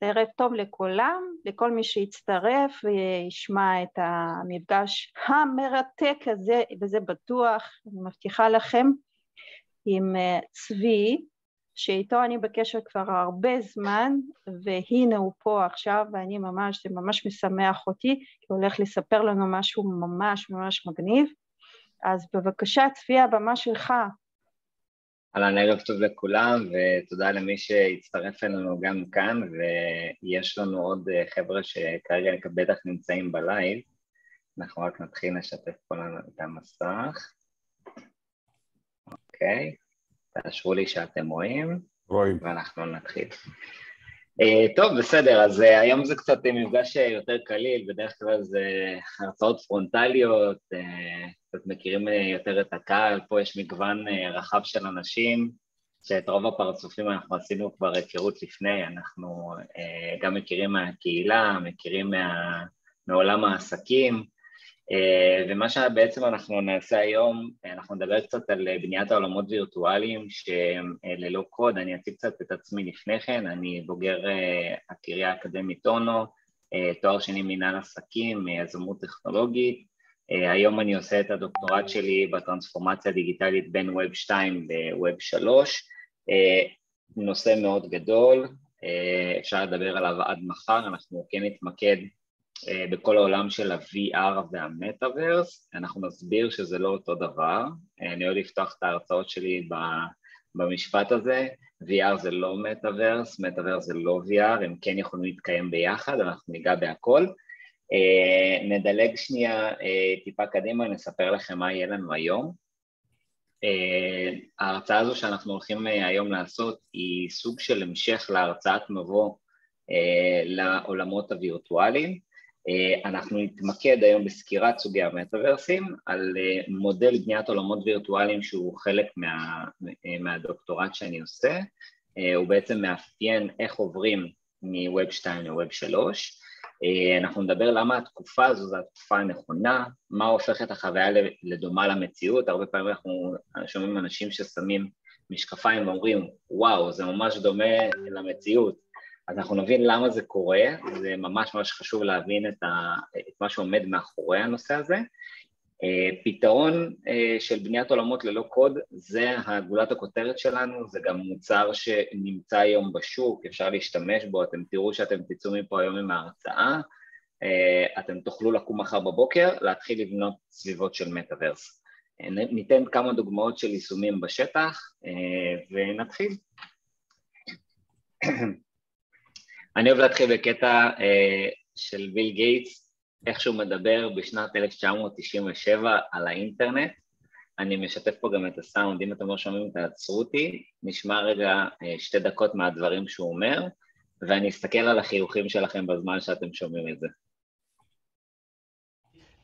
ערב טוב לכולם, לכל מי שיצטרף וישמע את המפגש המרתק הזה, וזה בטוח, אני מבטיחה לכם, עם צבי, שאיתו אני בקשר כבר הרבה זמן, והנה הוא פה עכשיו, ואני ממש, זה ממש משמח אותי, כי הוא הולך לספר לנו משהו ממש ממש מגניב. אז בבקשה, צבי, הבמה שלך. אהלן, ערב טוב לכולם, ותודה למי שהצטרף אלינו גם כאן, ויש לנו עוד חבר'ה שכרגע בטח נמצאים בלייב. אנחנו רק נתחיל לשתף פה את המסך. אוקיי, תאשרו לי שאתם רואים. רואים. ואנחנו נתחיל. Uh, טוב, בסדר, אז uh, היום זה קצת מפגש יותר קליל, בדרך כלל זה הרצאות פרונטליות, קצת מכירים יותר את הקהל, פה יש מגוון רחב של אנשים, שאת רוב הפרצופים אנחנו עשינו כבר היכרות לפני, אנחנו גם מכירים מהקהילה, מכירים מה, מעולם העסקים, ומה שבעצם אנחנו נעשה היום, אנחנו נדבר קצת על בניית העולמות וירטואליים שהם ללא קוד, אני אציג קצת את עצמי לפני כן, אני בוגר הקריה האקדמית אונו, תואר שני מנהל עסקים, יזמות טכנולוגית, היום אני עושה את הדוקטורט שלי בטרנספורמציה הדיגיטלית בין ווב 2 לווב 3, נושא מאוד גדול, אפשר לדבר עליו עד מחר, אנחנו כן נתמקד בכל העולם של ה-VR וה-Metaverse, אנחנו נסביר שזה לא אותו דבר, אני אוהב לפתוח את ההרצאות שלי במשפט הזה, VR זה לא Metaverse, Metaverse זה לא VR, הם כן יכולים להתקיים ביחד, אנחנו ניגע בהכל. נדלג שנייה טיפה קדימה, נספר לכם מה יהיה לנו היום. ההרצאה הזו שאנחנו הולכים היום לעשות היא סוג של המשך להרצאת מבוא לעולמות הווירטואליים. אנחנו נתמקד היום בסקירת סוגי המטאוורסים על מודל בניית עולמות וירטואליים שהוא חלק מה, מהדוקטורט שאני עושה, הוא בעצם מאפיין איך עוברים מווב 2 לווב 3, אנחנו נדבר למה התקופה הזו זו התקופה הנכונה, מה הופך את החוויה לדומה למציאות, הרבה פעמים אנחנו שומעים אנשים ששמים משקפיים ואומרים וואו זה ממש דומה למציאות. אז אנחנו נבין למה זה קורה, זה ממש ממש חשוב להבין את, ה, את מה שעומד מאחורי הנושא הזה. פתרון של בניית עולמות ללא קוד זה הגולת הכותרת שלנו, זה גם מוצר שנמצא היום בשוק, אפשר להשתמש בו, אתם תראו שאתם תצאו מפה היום עם ההרצאה, אתם תוכלו לקום מחר בבוקר, להתחיל לבנות סביבות של מטאוורס. ניתן כמה דוגמאות של יישומים בשטח ונתחיל. אני אוהב להתחיל בקטע אה, של ביל גייטס, איך שהוא מדבר בשנת 1997 על האינטרנט. אני משתף פה גם את הסאונד, אם אתם לא שומעים תעצרו אותי, נשמע רגע אה, שתי דקות מהדברים שהוא אומר, ואני אסתכל על החיוכים שלכם בזמן שאתם שומעים את זה.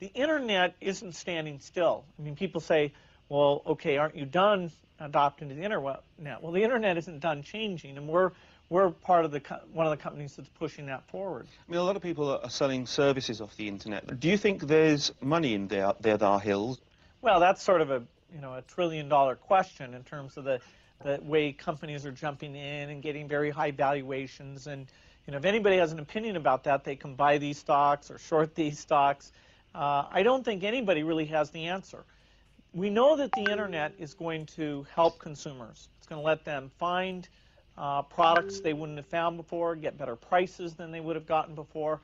The internet isn't standing still. I mean, people say, well, okay, aren't you done adopting the internet? Well, the internet isn't done changing, and we're we're part of the one of the companies that's pushing that forward. I mean, a lot of people are selling services off the internet. Do you think there's money in there, there, there hills? Well, that's sort of a you know a trillion dollar question in terms of the the way companies are jumping in and getting very high valuations. And you know, if anybody has an opinion about that, they can buy these stocks or short these stocks. Uh, I don't think anybody really has the answer. We know that the internet is going to help consumers. It's going to let them find uh, products they wouldn't have found before, get better prices than they would have gotten before.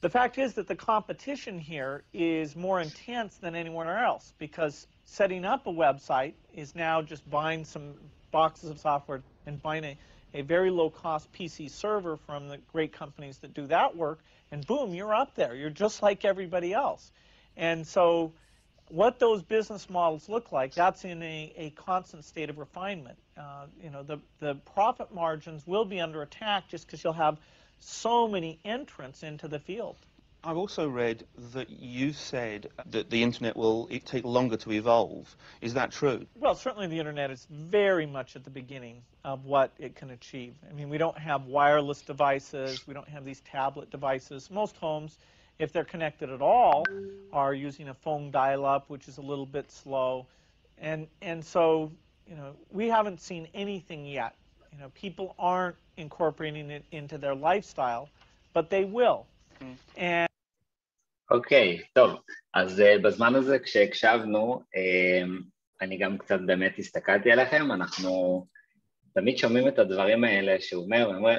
The fact is that the competition here is more intense than anywhere else because setting up a website is now just buying some boxes of software and buying a, a very low-cost PC server from the great companies that do that work, and boom, you're up there. You're just like everybody else. And so what those business models look like, that's in a, a constant state of refinement. Uh, you know, the, the profit margins will be under attack just because you'll have so many entrants into the field. I've also read that you said that the internet will take longer to evolve. Is that true? Well, certainly the internet is very much at the beginning of what it can achieve. I mean, we don't have wireless devices, we don't have these tablet devices. Most homes if they're connected at all, are using a phone dial-up, which is a little bit slow. And, and so, you know, we haven't seen anything yet You know, people aren't incorporating it into their lifestyle, but they will. Mm. And אוקיי, okay, טוב, אז uh, בזמן הזה כשהקשבנו, uh, אני גם קצת באמת הסתכלתי עליכם, אנחנו תמיד שומעים את הדברים האלה שהוא אומר, אומר,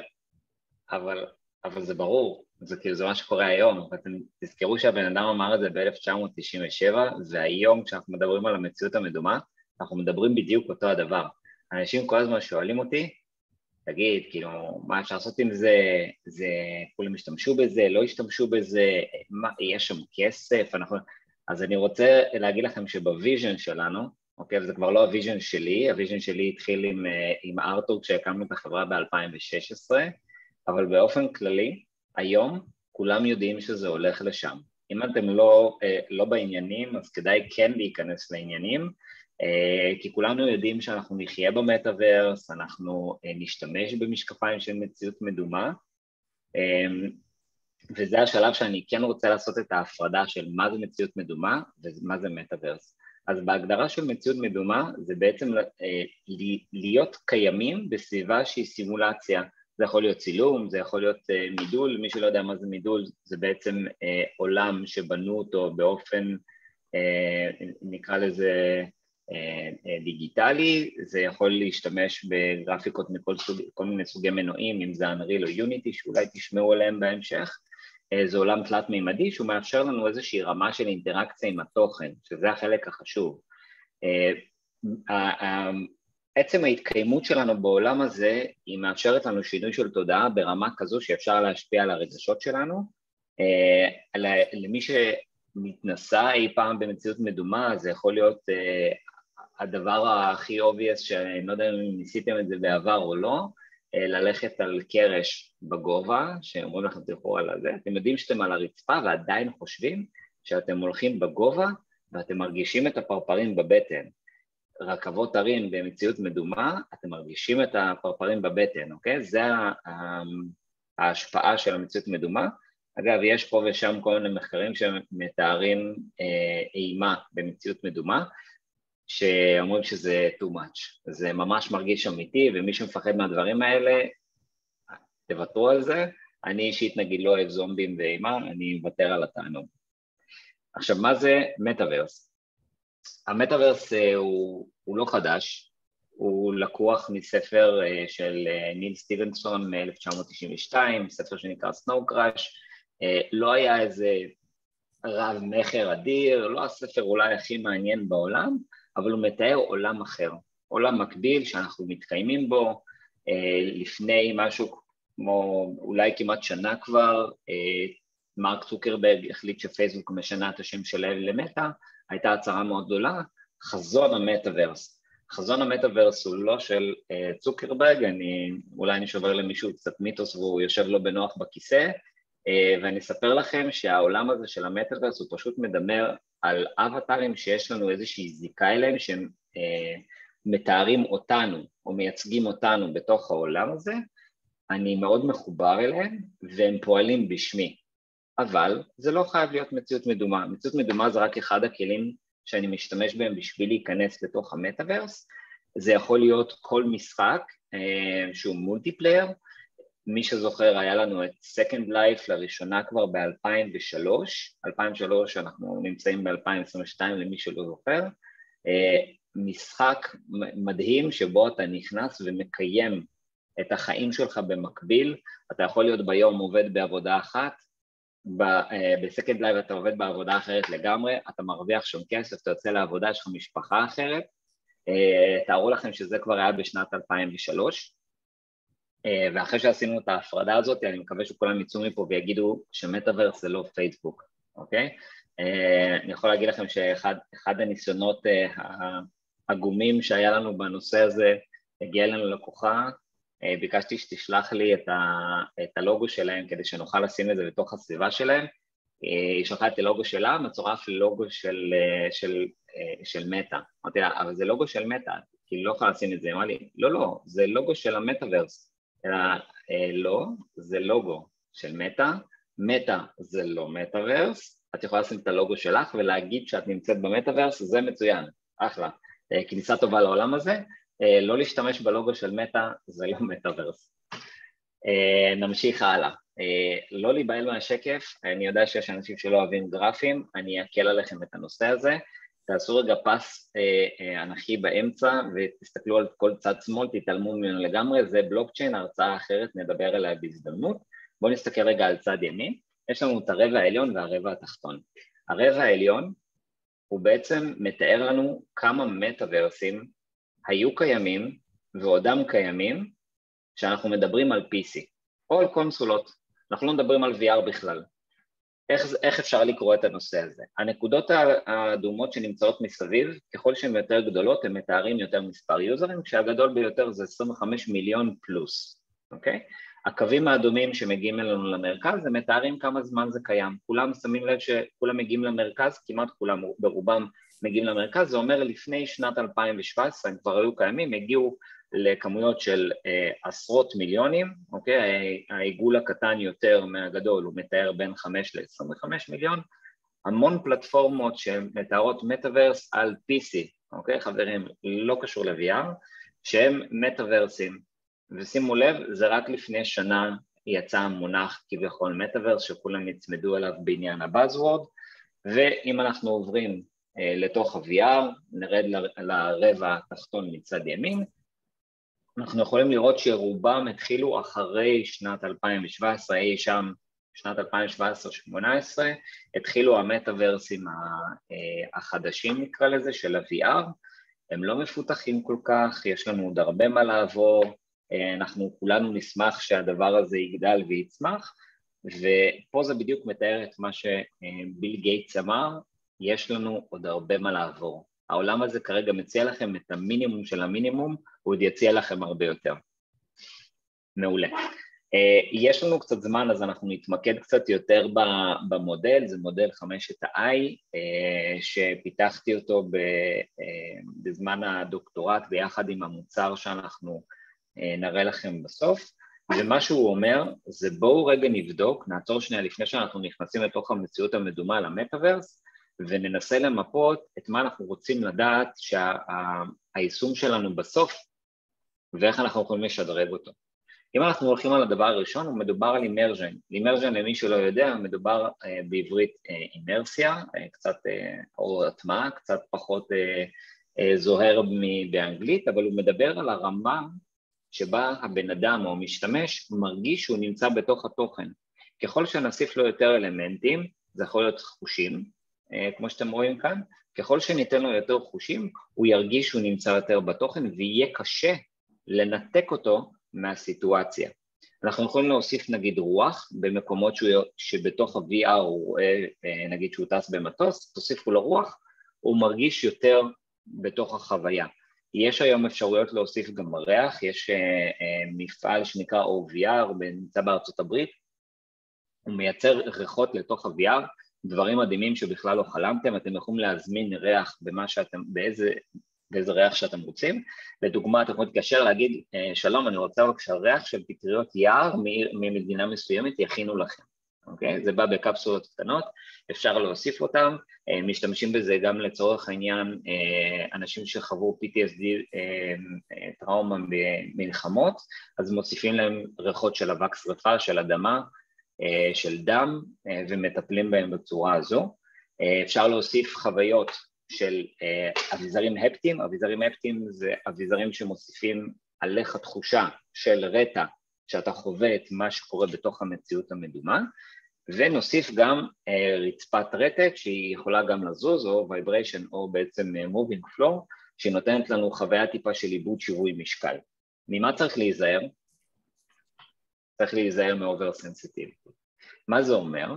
אבל, אבל זה ברור, זה כאילו זה מה שקורה היום, ואתם תזכרו שהבן אדם אמר את זה ב-1997, והיום כשאנחנו מדברים על המציאות המדומה, אנחנו מדברים בדיוק אותו הדבר. אנשים כל הזמן שואלים אותי, תגיד, כאילו, מה אפשר לעשות עם זה, זה, כולם ישתמשו בזה, לא ישתמשו בזה, מה, יש שם כסף, אנחנו... אז אני רוצה להגיד לכם שב vision שלנו, אוקיי, וזה כבר לא ה vision שלי, ה vision שלי התחיל עם, אה, עם ארתור כשהקמנו את החברה ב-2016, אבל באופן כללי, היום כולם יודעים שזה הולך לשם. אם אתם לא, אה, לא בעניינים, אז כדאי כן להיכנס לעניינים, כי כולנו יודעים שאנחנו נחיה במטאוורס, אנחנו נשתמש במשקפיים של מציאות מדומה, וזה השלב שאני כן רוצה לעשות את ההפרדה של מה זה מציאות מדומה ומה זה מטאוורס. אז בהגדרה של מציאות מדומה זה בעצם אה, להיות קיימים בסביבה שהיא סימולציה. זה יכול להיות צילום, זה יכול להיות אה, מידול, מי שלא יודע מה זה מידול זה בעצם אה, עולם שבנו אותו באופן, נקרא לזה דיגיטלי, זה יכול להשתמש בגרפיקות מכל סוג, כל מיני סוגי מנועים, אם זה אנריל או יוניטי, שאולי תשמעו עליהם בהמשך, אה, זה עולם תלת-מימדי שהוא מאפשר לנו איזושהי רמה של אינטראקציה עם התוכן, שזה החלק החשוב. אה, עצם ההתקיימות שלנו בעולם הזה היא מאפשרת לנו שינוי של תודעה ברמה כזו שאפשר להשפיע על הרגשות שלנו. אה, למי שמתנסה אי פעם במציאות מדומה זה יכול להיות הדבר הכי obvious שאני לא יודע אם ניסיתם את זה בעבר או לא, אה, ללכת על קרש בגובה, שאומרים לכם תלכו על זה, אתם יודעים שאתם על הרצפה ועדיין חושבים שאתם הולכים בגובה ואתם מרגישים את הפרפרים בבטן. רכבות הרים במציאות מדומה, אתם מרגישים את הפרפרים בבטן, אוקיי? זה ההשפעה של המציאות מדומה. אגב, יש פה ושם כל מיני מחקרים שמתארים אה, אימה במציאות מדומה, שאומרים שזה too much. זה ממש מרגיש אמיתי, ומי שמפחד מהדברים האלה, תוותרו על זה. אני אישית נגיד לא אוהב זומבים ואימה, אני מוותר על התענוג. עכשיו, מה זה מטאוורס? המטאוורס אה, הוא, הוא לא חדש, הוא לקוח מספר אה, של אה, ניל סטיבנסון מ-1992, ספר שנקרא Snow Crash, לא היה איזה רב מכר אדיר, לא הספר אולי הכי מעניין בעולם, אבל הוא מתאר עולם אחר, עולם מקביל שאנחנו מתקיימים בו, אה, לפני משהו כמו אולי כמעט שנה כבר, אה, מרק צוקרברג החליט שפייסבוק משנה את השם שלהם למטא, הייתה הצהרה מאוד גדולה, חזון המטאוורס. חזון המטאוורס הוא לא של אה, צוקרברג, אני, אולי אני שובר למישהו קצת מיתוס והוא יושב לו בנוח בכיסא, ואני אספר לכם שהעולם הזה של המטאוורס הוא פשוט מדבר על אבטארים שיש לנו איזושהי זיקה אליהם שהם אה, מתארים אותנו או מייצגים אותנו בתוך העולם הזה, אני מאוד מחובר אליהם והם פועלים בשמי, אבל זה לא חייב להיות מציאות מדומה, מציאות מדומה זה רק אחד הכלים שאני משתמש בהם בשביל להיכנס לתוך המטאוורס, זה יכול להיות כל משחק אה, שהוא מולטיפלייר, מי שזוכר, היה לנו את Second Life לראשונה כבר ב-2003, 2003 אנחנו נמצאים ב-2022 למי שלא זוכר, אה, משחק מדהים שבו אתה נכנס ומקיים את החיים שלך במקביל, אתה יכול להיות ביום עובד בעבודה אחת, אה, ב Second Life אתה עובד בעבודה אחרת לגמרי, אתה מרוויח שם כסף, אתה יוצא לעבודה, יש לך משפחה אחרת, אה, תארו לכם שזה כבר היה בשנת 2003, אה, ואחרי שעשינו את ההפרדה הזאת, אני מקווה שכולם יצאו מפה ויגידו שמטאוורס זה לא פייסבוק, אוקיי? אה, אני יכול להגיד לכם שאחד הניסיונות העגומים אה, שהיה לנו בנושא הזה, הגיע אלינו לקוחה, ביקשתי שתשלח לי את, ה, את הלוגו שלהם כדי שנוכל לשים את זה בתוך הסביבה שלהם. היא שלחה את הלוגו שלה, מצורף ללוגו של, של, של מטא. אמרתי לה, אבל זה לוגו של מטא, כי היא לא יכולה לשים את זה. היא אמרה לי, לא, לא, זה לוגו של המטאוורס. אלא אה, לא, זה לוגו של מטא, מטא זה לא מטאוורס, את יכולה לשים את הלוגו שלך ולהגיד שאת נמצאת במטאוורס, זה מצוין, אחלה, אה, כניסה טובה לעולם הזה, אה, לא להשתמש בלוגו של מטא זה לא מטאוורס. נמשיך הלאה. לא להיבהל מהשקף, אני יודע שיש אנשים שלא אוהבים גרפים, אני אקל עליכם את הנושא הזה. תעשו רגע פס אנכי באמצע ותסתכלו על כל צד שמאל, תתעלמו ממנו לגמרי, זה בלוקצ'יין, הרצאה אחרת, נדבר עליה בהזדמנות. בואו נסתכל רגע על צד ימין, יש לנו את הרבע העליון והרבע התחתון. הרבע העליון הוא בעצם מתאר לנו כמה מטאוורסים היו קיימים ועודם קיימים כשאנחנו מדברים על PC או על קונסולות, אנחנו לא מדברים על VR בכלל. איך, איך אפשר לקרוא את הנושא הזה? הנקודות האדומות שנמצאות מסביב, ככל שהן יותר גדולות, הן מתארים יותר מספר יוזרים, כשהגדול ביותר זה 25 מיליון פלוס, אוקיי? הקווים האדומים שמגיעים אלינו למרכז, הם מתארים כמה זמן זה קיים. כולם שמים לב שכולם מגיעים למרכז, כמעט כולם ברובם מגיעים למרכז, זה אומר לפני שנת 2017 הם כבר היו קיימים, הגיעו לכמויות של אה, עשרות מיליונים, אוקיי? העיגול הקטן יותר מהגדול הוא מתאר בין 5 ל-25 מיליון, המון פלטפורמות שמתארות מטאוורס על PC, אוקיי חברים? לא קשור ל-VR, שהם מטאוורסים, ושימו לב, זה רק לפני שנה יצא המונח כביכול מטאוורס שכולם יצמדו אליו בעניין הבאזוורד, ואם אנחנו עוברים אה, לתוך ה-VR, נרד לרבע התחתון מצד ימין, אנחנו יכולים לראות שרובם התחילו אחרי שנת 2017, אי שם שנת 2017-2018, התחילו המטאוורסים אה, החדשים נקרא לזה, של ה-VR, הם לא מפותחים כל כך, יש לנו עוד הרבה מה לעבור, אה, אנחנו כולנו נשמח שהדבר הזה יגדל ויצמח, ופה זה בדיוק מתאר את מה שביל גייטס אמר, יש לנו עוד הרבה מה לעבור. העולם הזה כרגע מציע לכם את המינימום של המינימום, הוא עוד יציע לכם הרבה יותר. מעולה. אה, יש לנו קצת זמן אז אנחנו נתמקד קצת יותר במודל, זה מודל חמשת ה-I אה, שפיתחתי אותו בזמן הדוקטורט ביחד עם המוצר שאנחנו אה, נראה לכם בסוף, ומה שהוא אומר זה בואו רגע נבדוק, נעצור שנייה לפני שאנחנו נכנסים לתוך המציאות המדומה למטאוורס וננסה למפות את מה אנחנו רוצים לדעת שהיישום שה, שלנו בסוף ואיך אנחנו יכולים לשדרג אותו. אם אנחנו הולכים על הדבר הראשון, הוא מדובר על אימרז'ן. אימרז'ן, למי שלא יודע, מדובר uh, בעברית uh, אימרסיה, uh, קצת uh, או הטמעה, קצת פחות uh, uh, זוהר באנגלית, אבל הוא מדבר על הרמה שבה הבן אדם או המשתמש מרגיש שהוא נמצא בתוך התוכן. ככל שנוסיף לו יותר אלמנטים, זה יכול להיות חושים, אה, כמו שאתם רואים כאן, ככל שניתן לו יותר חושים, הוא ירגיש שהוא נמצא יותר בתוכן ויהיה קשה לנתק אותו מהסיטואציה. אנחנו יכולים להוסיף נגיד רוח במקומות שהוא, שבתוך ה-VR הוא רואה, אה, נגיד שהוא טס במטוס, תוסיפו לו רוח, הוא מרגיש יותר בתוך החוויה. יש היום אפשרויות להוסיף גם ריח, יש uh, מפעל שנקרא OVR, נמצא בארצות הברית, הוא מייצר ריחות לתוך ה-VR, דברים מדהימים שבכלל לא חלמתם, אתם יכולים להזמין ריח במה שאתם, באיזה, באיזה ריח שאתם רוצים, לדוגמה אתם יכולים להתקשר להגיד uh, שלום אני רוצה בבקשה ריח של פטריות יער ממדינה מסוימת יכינו לכם. אוקיי? זה בא בקפסולות קטנות, אפשר להוסיף אותם, אה, משתמשים בזה גם לצורך העניין אה, אנשים שחוו PTSD אה, טראומה במלחמות, אז מוסיפים להם ריחות של אבק שרפה, של אדמה, של דם, ומטפלים בהם בצורה הזו. אפשר להוסיף חוויות של אביזרים הפטיים, אביזרים הפטיים זה אביזרים שמוסיפים עליך תחושה של רטט שאתה חווה את מה שקורה בתוך המציאות המדומה, ונוסיף גם רצפת רטט שהיא יכולה גם לזוז או vibration או בעצם moving floor שהיא נותנת לנו חוויה טיפה של עיבוד שיווי משקל. ממה צריך להיזהר? צריך להיזהר מאובר סנסיטיביות. מה זה אומר?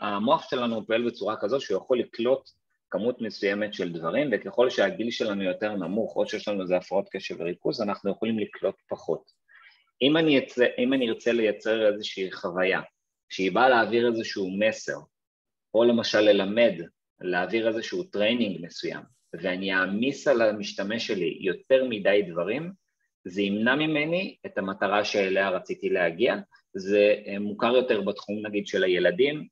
המוח שלנו פועל בצורה כזו שהוא יכול לקלוט כמות מסוימת של דברים וככל שהגיל שלנו יותר נמוך או שיש לנו איזה הפרעות קשב וריכוז אנחנו יכולים לקלוט פחות. אם אני, אצא, אם אני ארצה לייצר איזושהי חוויה שהיא באה להעביר איזשהו מסר, או למשל ללמד, להעביר איזשהו training מסוים, ואני אעמיס על המשתמש שלי יותר מדי דברים, זה ימנע ממני את המטרה שאליה רציתי להגיע, זה אה, מוכר יותר בתחום נגיד של הילדים,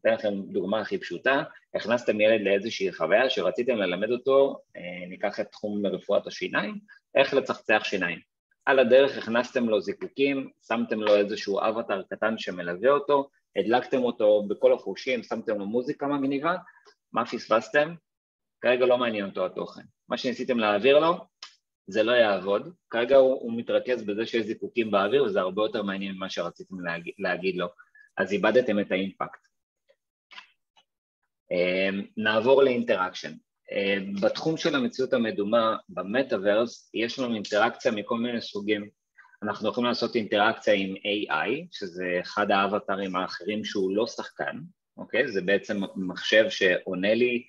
אתן לכם דוגמה הכי פשוטה, הכנסתם ילד לאיזושהי חוויה שרציתם ללמד אותו, אה, ניקח את תחום רפואת השיניים, איך לצחצח שיניים. על הדרך הכנסתם לו זיקוקים, שמתם לו איזשהו אבטר קטן שמלווה אותו, הדלקתם אותו בכל החושים, שמתם לו מוזיקה מגניבה, מה פספסתם? כרגע לא מעניין אותו התוכן. מה שניסיתם להעביר לו, זה לא יעבוד. כרגע הוא, הוא מתרכז בזה שיש זיקוקים באוויר וזה הרבה יותר מעניין ממה שרציתם להגיד, להגיד לו. אז איבדתם את ה impact. אמ, נעבור ל interaction. אמ, בתחום של המציאות המדומה, במטאוורס, יש לנו אינטראקציה מכל מיני סוגים. אנחנו יכולים לעשות אינטראקציה עם AI, שזה אחד האבטרים האחרים שהוא לא שחקן, אוקיי? זה בעצם מחשב שעונה לי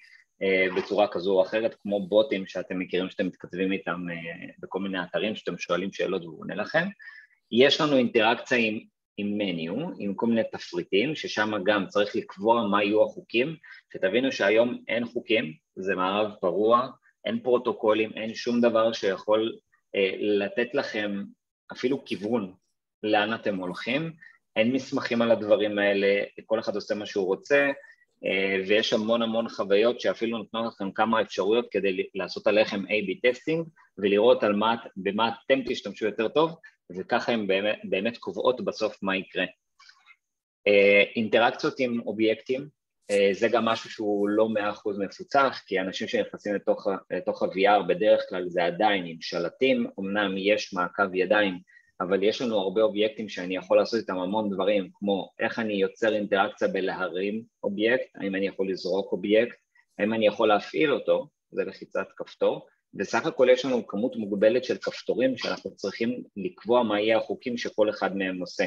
בצורה כזו או אחרת, כמו בוטים שאתם מכירים שאתם מתכתבים איתם אה, בכל מיני אתרים שאתם שואלים שאלות והוא עונה לכם. יש לנו אינטראקציה עם עם מניו, עם כל מיני תפריטים, ששם גם צריך לקבוע מה יהיו החוקים, שתבינו שהיום אין חוקים, זה מערב פרוע, אין פרוטוקולים, אין שום דבר שיכול אה, לתת לכם אפילו כיוון לאן אתם הולכים, אין מסמכים על הדברים האלה, כל אחד עושה מה שהוא רוצה, אה, ויש המון המון חוויות שאפילו נותנות לכם כמה אפשרויות כדי לעשות עליכם A-B testing ולראות על מה, במה אתם תשתמשו יותר טוב וככה הן באמת, באמת קובעות בסוף מה יקרה. אה, אינטראקציות עם אובייקטים, אה, זה גם משהו שהוא לא מאה אחוז מפוצח, כי אנשים שנכנסים לתוך, לתוך ה-VR בדרך כלל זה עדיין עם שלטים, אמנם יש מעקב ידיים, אבל יש לנו הרבה אובייקטים שאני יכול לעשות איתם המון דברים, כמו איך אני יוצר אינטראקציה בלהרים אובייקט, האם אני יכול לזרוק אובייקט, האם אני יכול להפעיל אותו, זה לחיצת כפתור, בסך הכל יש לנו כמות מוגבלת של כפתורים שאנחנו צריכים לקבוע מה יהיה החוקים שכל אחד מהם עושה.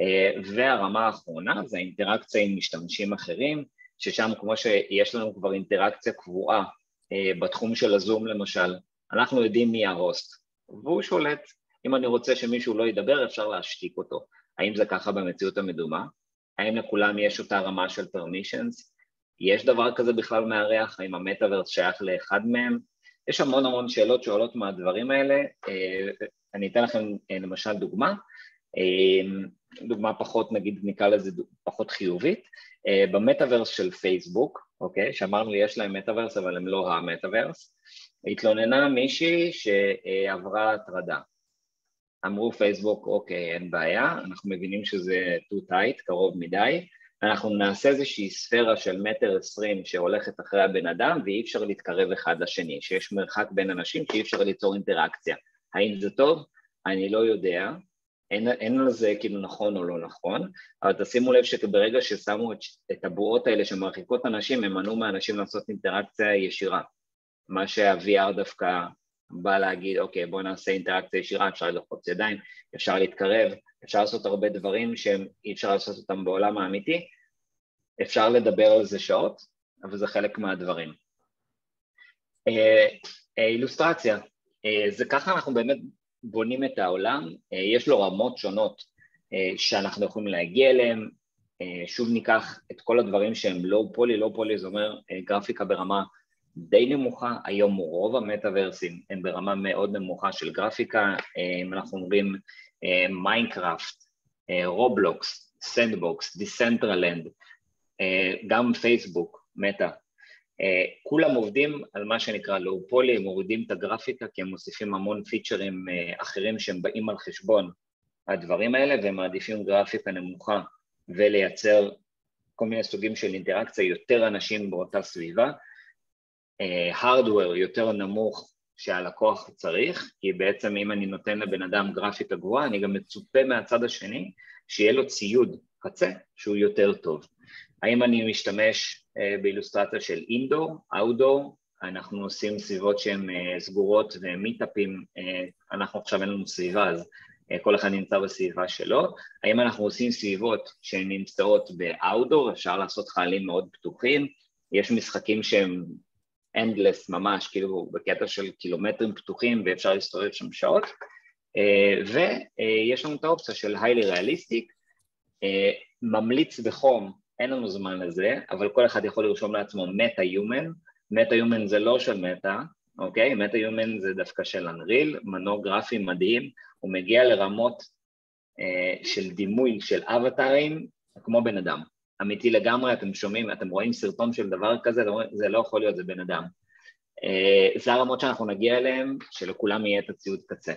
אה, והרמה האחרונה זה האינטראקציה עם משתמשים אחרים, ששם כמו שיש לנו כבר אינטראקציה קבועה אה, בתחום של הזום למשל, אנחנו יודעים מי ההוסט, והוא שולט. אם אני רוצה שמישהו לא ידבר אפשר להשתיק אותו. האם זה ככה במציאות המדומה? האם לכולם יש אותה רמה של פרמישנס? יש דבר כזה בכלל מארח? האם המטאוורס שייך לאחד מהם? יש המון המון שאלות שעולות מהדברים האלה, אה, אני אתן לכם אה, למשל דוגמה, אה, דוגמה פחות, נגיד נקרא לזה פחות חיובית, במטאוורס של פייסבוק, אוקיי, שאמרנו לי יש להם מטאוורס אבל הם לא המטאוורס, התלוננה מישהי שעברה הטרדה. אמרו פייסבוק, אוקיי, אין בעיה, אנחנו מבינים שזה too tight, קרוב מדי, אנחנו נעשה איזושהי ספירה של מטר עשרים שהולכת אחרי הבן אדם ואי אפשר להתקרב אחד לשני, שיש מרחק בין אנשים שאי אפשר ליצור אינטראקציה. האם זה טוב? אני לא יודע, אין, אין על זה כאילו נכון או לא נכון, אבל תשימו לב שברגע ששמו את, את הבועות האלה שמרחיקות אנשים, הם מנעו מאנשים לעשות אינטראקציה ישירה. מה שה-VR דווקא בא להגיד, אוקיי, בואו נעשה אינטראקציה ישירה, אפשר ללחוץ ידיים, אפשר להתקרב, אפשר לעשות הרבה דברים שאי אפשר לעשות אותם בעולם האמיתי, אפשר לדבר על זה שעות, אבל זה חלק מהדברים. אה, אה, אילוסטרציה, אה, זה ככה אנחנו באמת בונים את העולם, יש לו רמות שונות שאנחנו יכולים להגיע אליהן, שוב ניקח את כל הדברים שהם low poly, low poly זה אומר גרפיקה ברמה די נמוכה, היום רוב המטאוורסים הם ברמה מאוד נמוכה של גרפיקה, אם אנחנו אומרים מיינקראפט, רובלוקס, סנדבוקס, דיסנטרלנד, גם פייסבוק, מטא, כולם עובדים על מה שנקרא לואו פולי, הם מורידים את הגרפיקה כי הם מוסיפים המון פיצ'רים אחרים שהם באים על חשבון הדברים האלה והם מעדיפים גרפיקה נמוכה ולייצר כל מיני סוגים של אינטראקציה, יותר אנשים באותה סביבה, הארדוור יותר נמוך שהלקוח צריך, כי בעצם אם אני נותן לבן אדם גרפיקה גבוהה, אני גם מצופה מהצד השני שיהיה לו ציוד קצה שהוא יותר טוב. האם אני משתמש uh, באילוסטרציה של אינדור, אאוטדור, אנחנו עושים סביבות שהן uh, סגורות ומיטאפים, אנחנו עכשיו אין לנו סביבה אז כל אחד נמצא בסביבה שלו, האם אנחנו עושים סביבות שהן נמצאות באאוטדור, אפשר לעשות חיילים מאוד פתוחים, יש משחקים שהם endless ממש, כאילו בקטע של קילומטרים פתוחים ואפשר להסתובב שם שעות, אה, ויש לנו את האופציה של היילי ריאליסטיק, ממליץ בחום, אין לנו זמן לזה, אבל כל אחד יכול לרשום לעצמו מטה-יומן, מטה-יומן זה לא של מטה, אוקיי? מטה-יומן זה דווקא של אנריל, מנוע גרפי מדהים, הוא מגיע לרמות אה, של דימוי של אבטארים כמו בן אדם, אמיתי לגמרי, אתם שומעים, אתם רואים סרטון של דבר כזה, זה לא יכול להיות, זה בן אדם. אה, זה הרמות שאנחנו נגיע אליהן, שלכולם יהיה את הציוד קצה.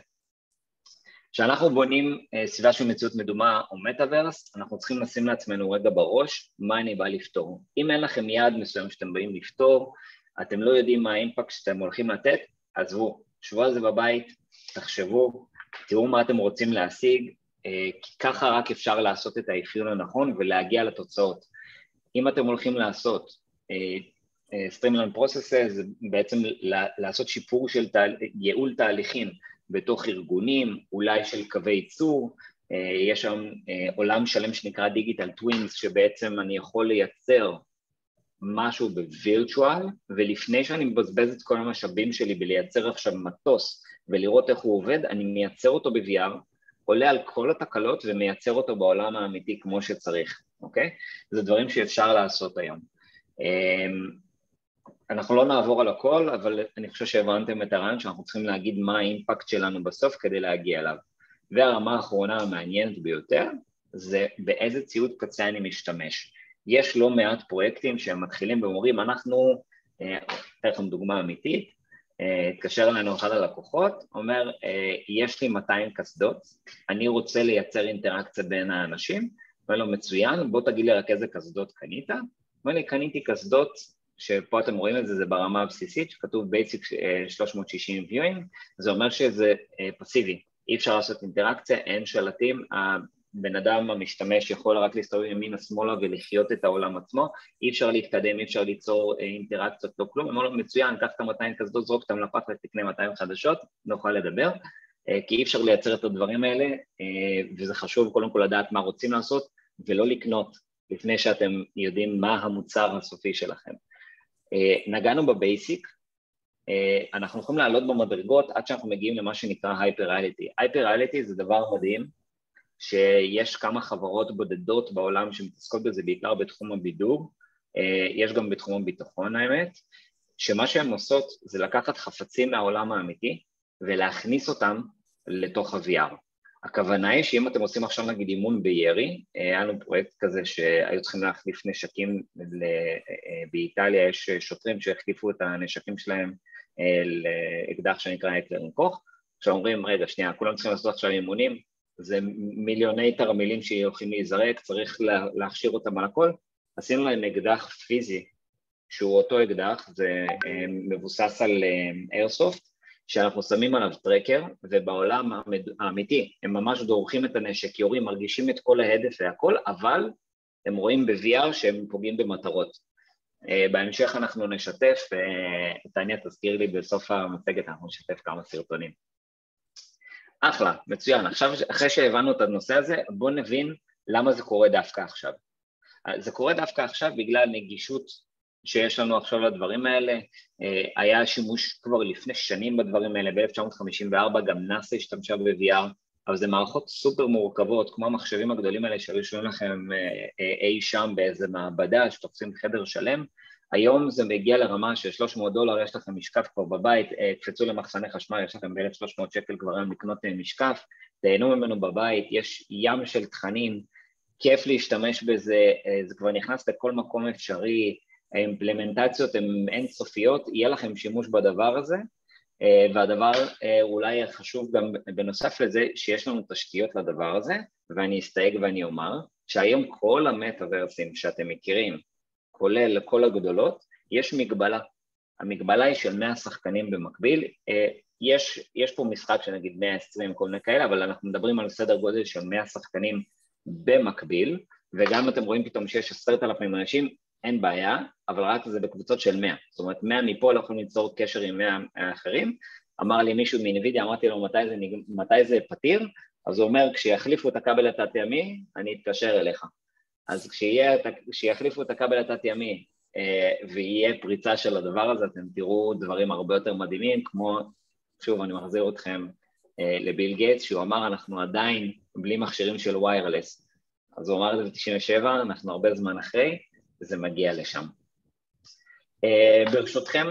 כשאנחנו בונים אה, סביבה של מציאות מדומה או מטאוורס, אנחנו צריכים לשים לעצמנו רגע בראש מה אני בא לפתור. אם אין לכם יעד מסוים שאתם באים לפתור, אתם לא יודעים מה האימפקט שאתם הולכים לתת, עזבו, שבו על זה בבית, תחשבו, תראו מה אתם רוצים להשיג, כי ככה רק אפשר לעשות את האפיון הנכון ולהגיע לתוצאות. אם אתם הולכים לעשות streamline processes, זה בעצם לעשות שיפור של תהל... ייעול תהליכים בתוך ארגונים, אולי של קווי ייצור, אה, יש שם אה, עולם שלם שנקרא digital twins, שבעצם אני יכול לייצר משהו ב virtual, ולפני שאני מבזבז את כל המשאבים שלי בלייצר עכשיו מטוס ולראות איך הוא עובד, אני מייצר אותו ב-VR, עולה על כל התקלות ומייצר אותו בעולם האמיתי כמו שצריך, אוקיי? זה דברים שאפשר לעשות היום. אמ, אנחנו לא נעבור על הכל, אבל אני חושב שהבנתם את הרעיון שאנחנו צריכים להגיד מה האימפקט שלנו בסוף כדי להגיע אליו. והרמה האחרונה המעניינת ביותר זה באיזה ציוד קצה אני משתמש. יש לא מעט פרויקטים שהם מתחילים ואומרים, אנחנו, אה, אתן לכם דוגמה אמיתית, התקשר אלינו אחד הלקוחות, אומר, אה, יש לי 200 קסדות, אני רוצה לייצר אינטראקציה בין האנשים, אומר לו, מצוין, בוא תגיד לי רק איזה קסדות קנית, אומר לי, קניתי קסדות שפה אתם רואים את זה, זה ברמה הבסיסית, שכתוב basic 360 אה, viewing, זה אומר שזה אה, פסיבי, אי אפשר לעשות אינטראקציה, אין שלטים, הבן אדם המשתמש יכול רק להסתובב ימינה-שמאלה ולחיות את העולם עצמו, אי אפשר להתקדם, אי אפשר ליצור אה, אינטראקציות, לא כלום, אמרו לו מצוין, קח את ה-200 קסדות, זרוק אותם לפח ותקנה 200 חדשות, נוכל לדבר, כי אי אפשר לייצר את הדברים האלה, וזה חשוב קודם כל לדעת מה רוצים לעשות ולא לקנות לפני שאתם יודעים מה המוצר הסופי שלכם. אה, נגענו בבייסיק, אה, אנחנו יכולים לעלות במדרגות עד שאנחנו מגיעים למה שנקרא הייפר-ריאליטי. הייפר-ריאליטי זה דבר מדהים, שיש כמה חברות בודדות בעולם שמתעסקות בזה בעיקר בתחום הבידור, אה, יש גם בתחום הביטחון האמת, שמה שהן עושות זה לקחת חפצים מהעולם האמיתי ולהכניס אותם לתוך ה-VR. הכוונה היא שאם אתם עושים עכשיו נגיד אימון בירי, אה, היה לנו פרויקט כזה שהיו צריכים להחליף נשקים, אה, באיטליה יש שוטרים שהחליפו את הנשקים שלהם לאקדח שנקרא אקלרן קוך, עכשיו אומרים רגע שנייה, כולם צריכים לעשות עכשיו אימונים, זה מיליוני תרמילים שהולכים להיזרק, צריך להכשיר אותם על הכל, עשינו להם אקדח פיזי שהוא אותו אקדח, זה מבוסס על איירסופט, שאנחנו שמים עליו טרקר, ובעולם האמיתי הם ממש דורכים את הנשק, יורים, מרגישים את כל ההדף והכל, אבל הם רואים ב-VR שהם פוגעים במטרות. אה, בהמשך אנחנו נשתף, אה, טניה תזכיר לי בסוף המצגת, אנחנו נשתף כמה סרטונים. אחלה, מצוין. עכשיו, אחרי שהבנו את הנושא הזה, בואו נבין למה זה קורה דווקא עכשיו. אה, זה קורה דווקא עכשיו בגלל נגישות שיש לנו עכשיו לדברים האלה, אה, היה שימוש כבר לפני שנים בדברים האלה, ב-1954 גם נאס"א השתמשה ב-VR, אבל זה מערכות סופר מורכבות, כמו המחשבים הגדולים האלה שהיו שומעים לכם אה, אי שם באיזה מעבדה שתופסים חדר שלם, היום זה מגיע לרמה של 300 דולר, יש לכם משקף כבר בבית, קפצו למחסני חשמל, יש לכם ב-1300 שקל כבר היום לקנות משקף, תהנו ממנו בבית, יש ים של תכנים, כיף להשתמש בזה, זה כבר נכנס לכל מקום אפשרי, האימפלמנטציות הן אינסופיות, יהיה לכם שימוש בדבר הזה, אה, והדבר אה, אולי החשוב גם בנוסף לזה, שיש לנו תשתיות לדבר הזה, ואני אסתייג ואני אומר, שהיום כל המטאוורסים שאתם מכירים, כולל כל הגדולות, יש מגבלה. המגבלה היא של 100 שחקנים במקביל, אה, יש, יש פה משחק של נגיד 120 כל מיני כאלה, אבל אנחנו מדברים על סדר גודל של 100 שחקנים במקביל, וגם אתם רואים פתאום שיש עשרת אלפים אנשים, אין בעיה, אבל רק זה בקבוצות של 100. זאת אומרת, 100 מפה לא יכולים ליצור קשר עם 100 האחרים. אמר לי מישהו מנווידיה, אמרתי לו מתי זה, מתי זה פתיר, אז הוא אומר, כשיחליפו את הכבל התת-ימי, אני אתקשר אליך. אז כשיחליפו את הכבל התת-ימי אה, ויהיה פריצה של הדבר הזה, אתם תראו דברים הרבה יותר מדהימים, כמו, שוב, אני מחזיר אתכם אה, לביל גייטס, שהוא אמר, אנחנו עדיין בלי מכשירים של ויירלס. אז הוא אמר את זה ב-97, אנחנו הרבה זמן אחרי, וזה מגיע לשם. Uh, ברשותכם,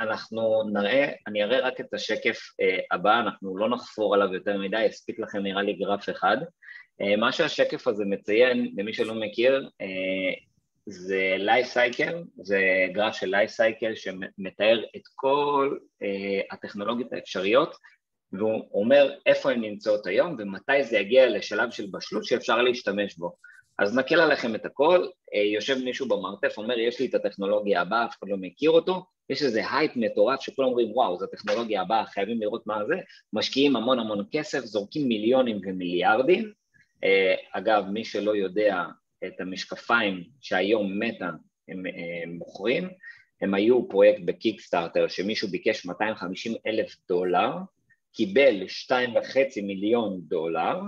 אנחנו נראה, אני אראה רק את השקף הבא, אנחנו לא נחפור עליו יותר מדי, יספיק לכם נראה לי גרף אחד. Uh, מה שהשקף הזה מציין, למי שלא מכיר, uh, זה life cycle, זה גרף של life cycle שמתאר את כל uh, הטכנולוגיות האפשריות והוא אומר איפה הן נמצאות היום ומתי זה יגיע לשלב של בשלות שאפשר להשתמש בו. אז נקל עליכם את הכל, אה, יושב מישהו במרתף, אומר יש לי את הטכנולוגיה הבאה, אף אחד לא מכיר אותו, יש איזה הייפ מטורף שכולם אומרים וואו זו הטכנולוגיה הבאה, חייבים לראות מה זה, משקיעים המון המון כסף, זורקים מיליונים ומיליארדים, אה, אגב מי שלא יודע את המשקפיים שהיום מטא הם, אה, מוכרים, הם היו פרויקט בקיקסטארטר שמישהו ביקש 250 אלף דולר, קיבל 2.5 מיליון דולר,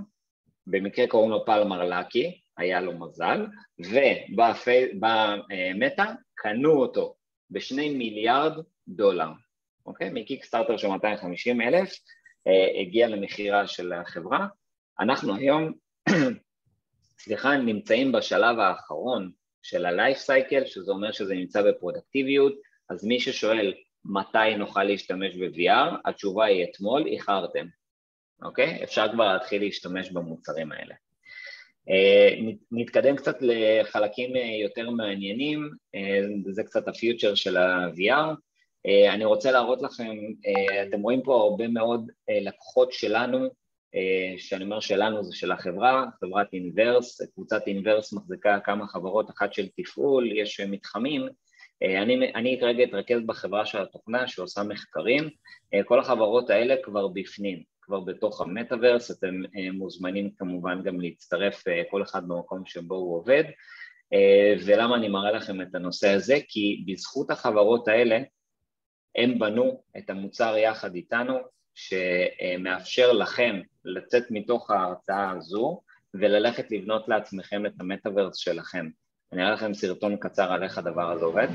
במקרה קוראים לו פלמר לקי, היה לו מזל, ובמטא קנו אותו בשני מיליארד דולר, אוקיי? מקיקסטארטר של 250 אלף, אה, הגיע למכירה של החברה. אנחנו היום, סליחה, נמצאים בשלב האחרון של ה-life cycle, שזה אומר שזה נמצא בפרודקטיביות, אז מי ששואל מתי נוכל להשתמש ב-VR, התשובה היא אתמול, איחרתם, אוקיי? אפשר כבר להתחיל להשתמש במוצרים האלה. אה, נתקדם קצת לחלקים אה, יותר מעניינים, אה, זה קצת הפיוטר של ה-VR. אני רוצה להראות לכם, אתם רואים פה הרבה מאוד לקוחות שלנו, שאני אומר שלנו זה של החברה, חברת אינברס, קבוצת אינברס מחזיקה כמה חברות, אחת של תפעול, יש מתחמים, אני, אני כרגע אתרכז בחברה של התוכנה שעושה מחקרים, כל החברות האלה כבר בפנים, כבר בתוך המטאוורס, אתם אה, מוזמנים כמובן גם להצטרף אה, כל אחד במקום שבו הוא עובד, אה, ולמה אני מראה לכם את הנושא הזה? כי בזכות החברות האלה הם בנו את המוצר יחד איתנו, שמאפשר לכם לצאת מתוך ההרצאה הזו וללכת לבנות לעצמכם את המטאוורס שלכם. אני אראה לכם סרטון קצר על איך הדבר הזה עובד.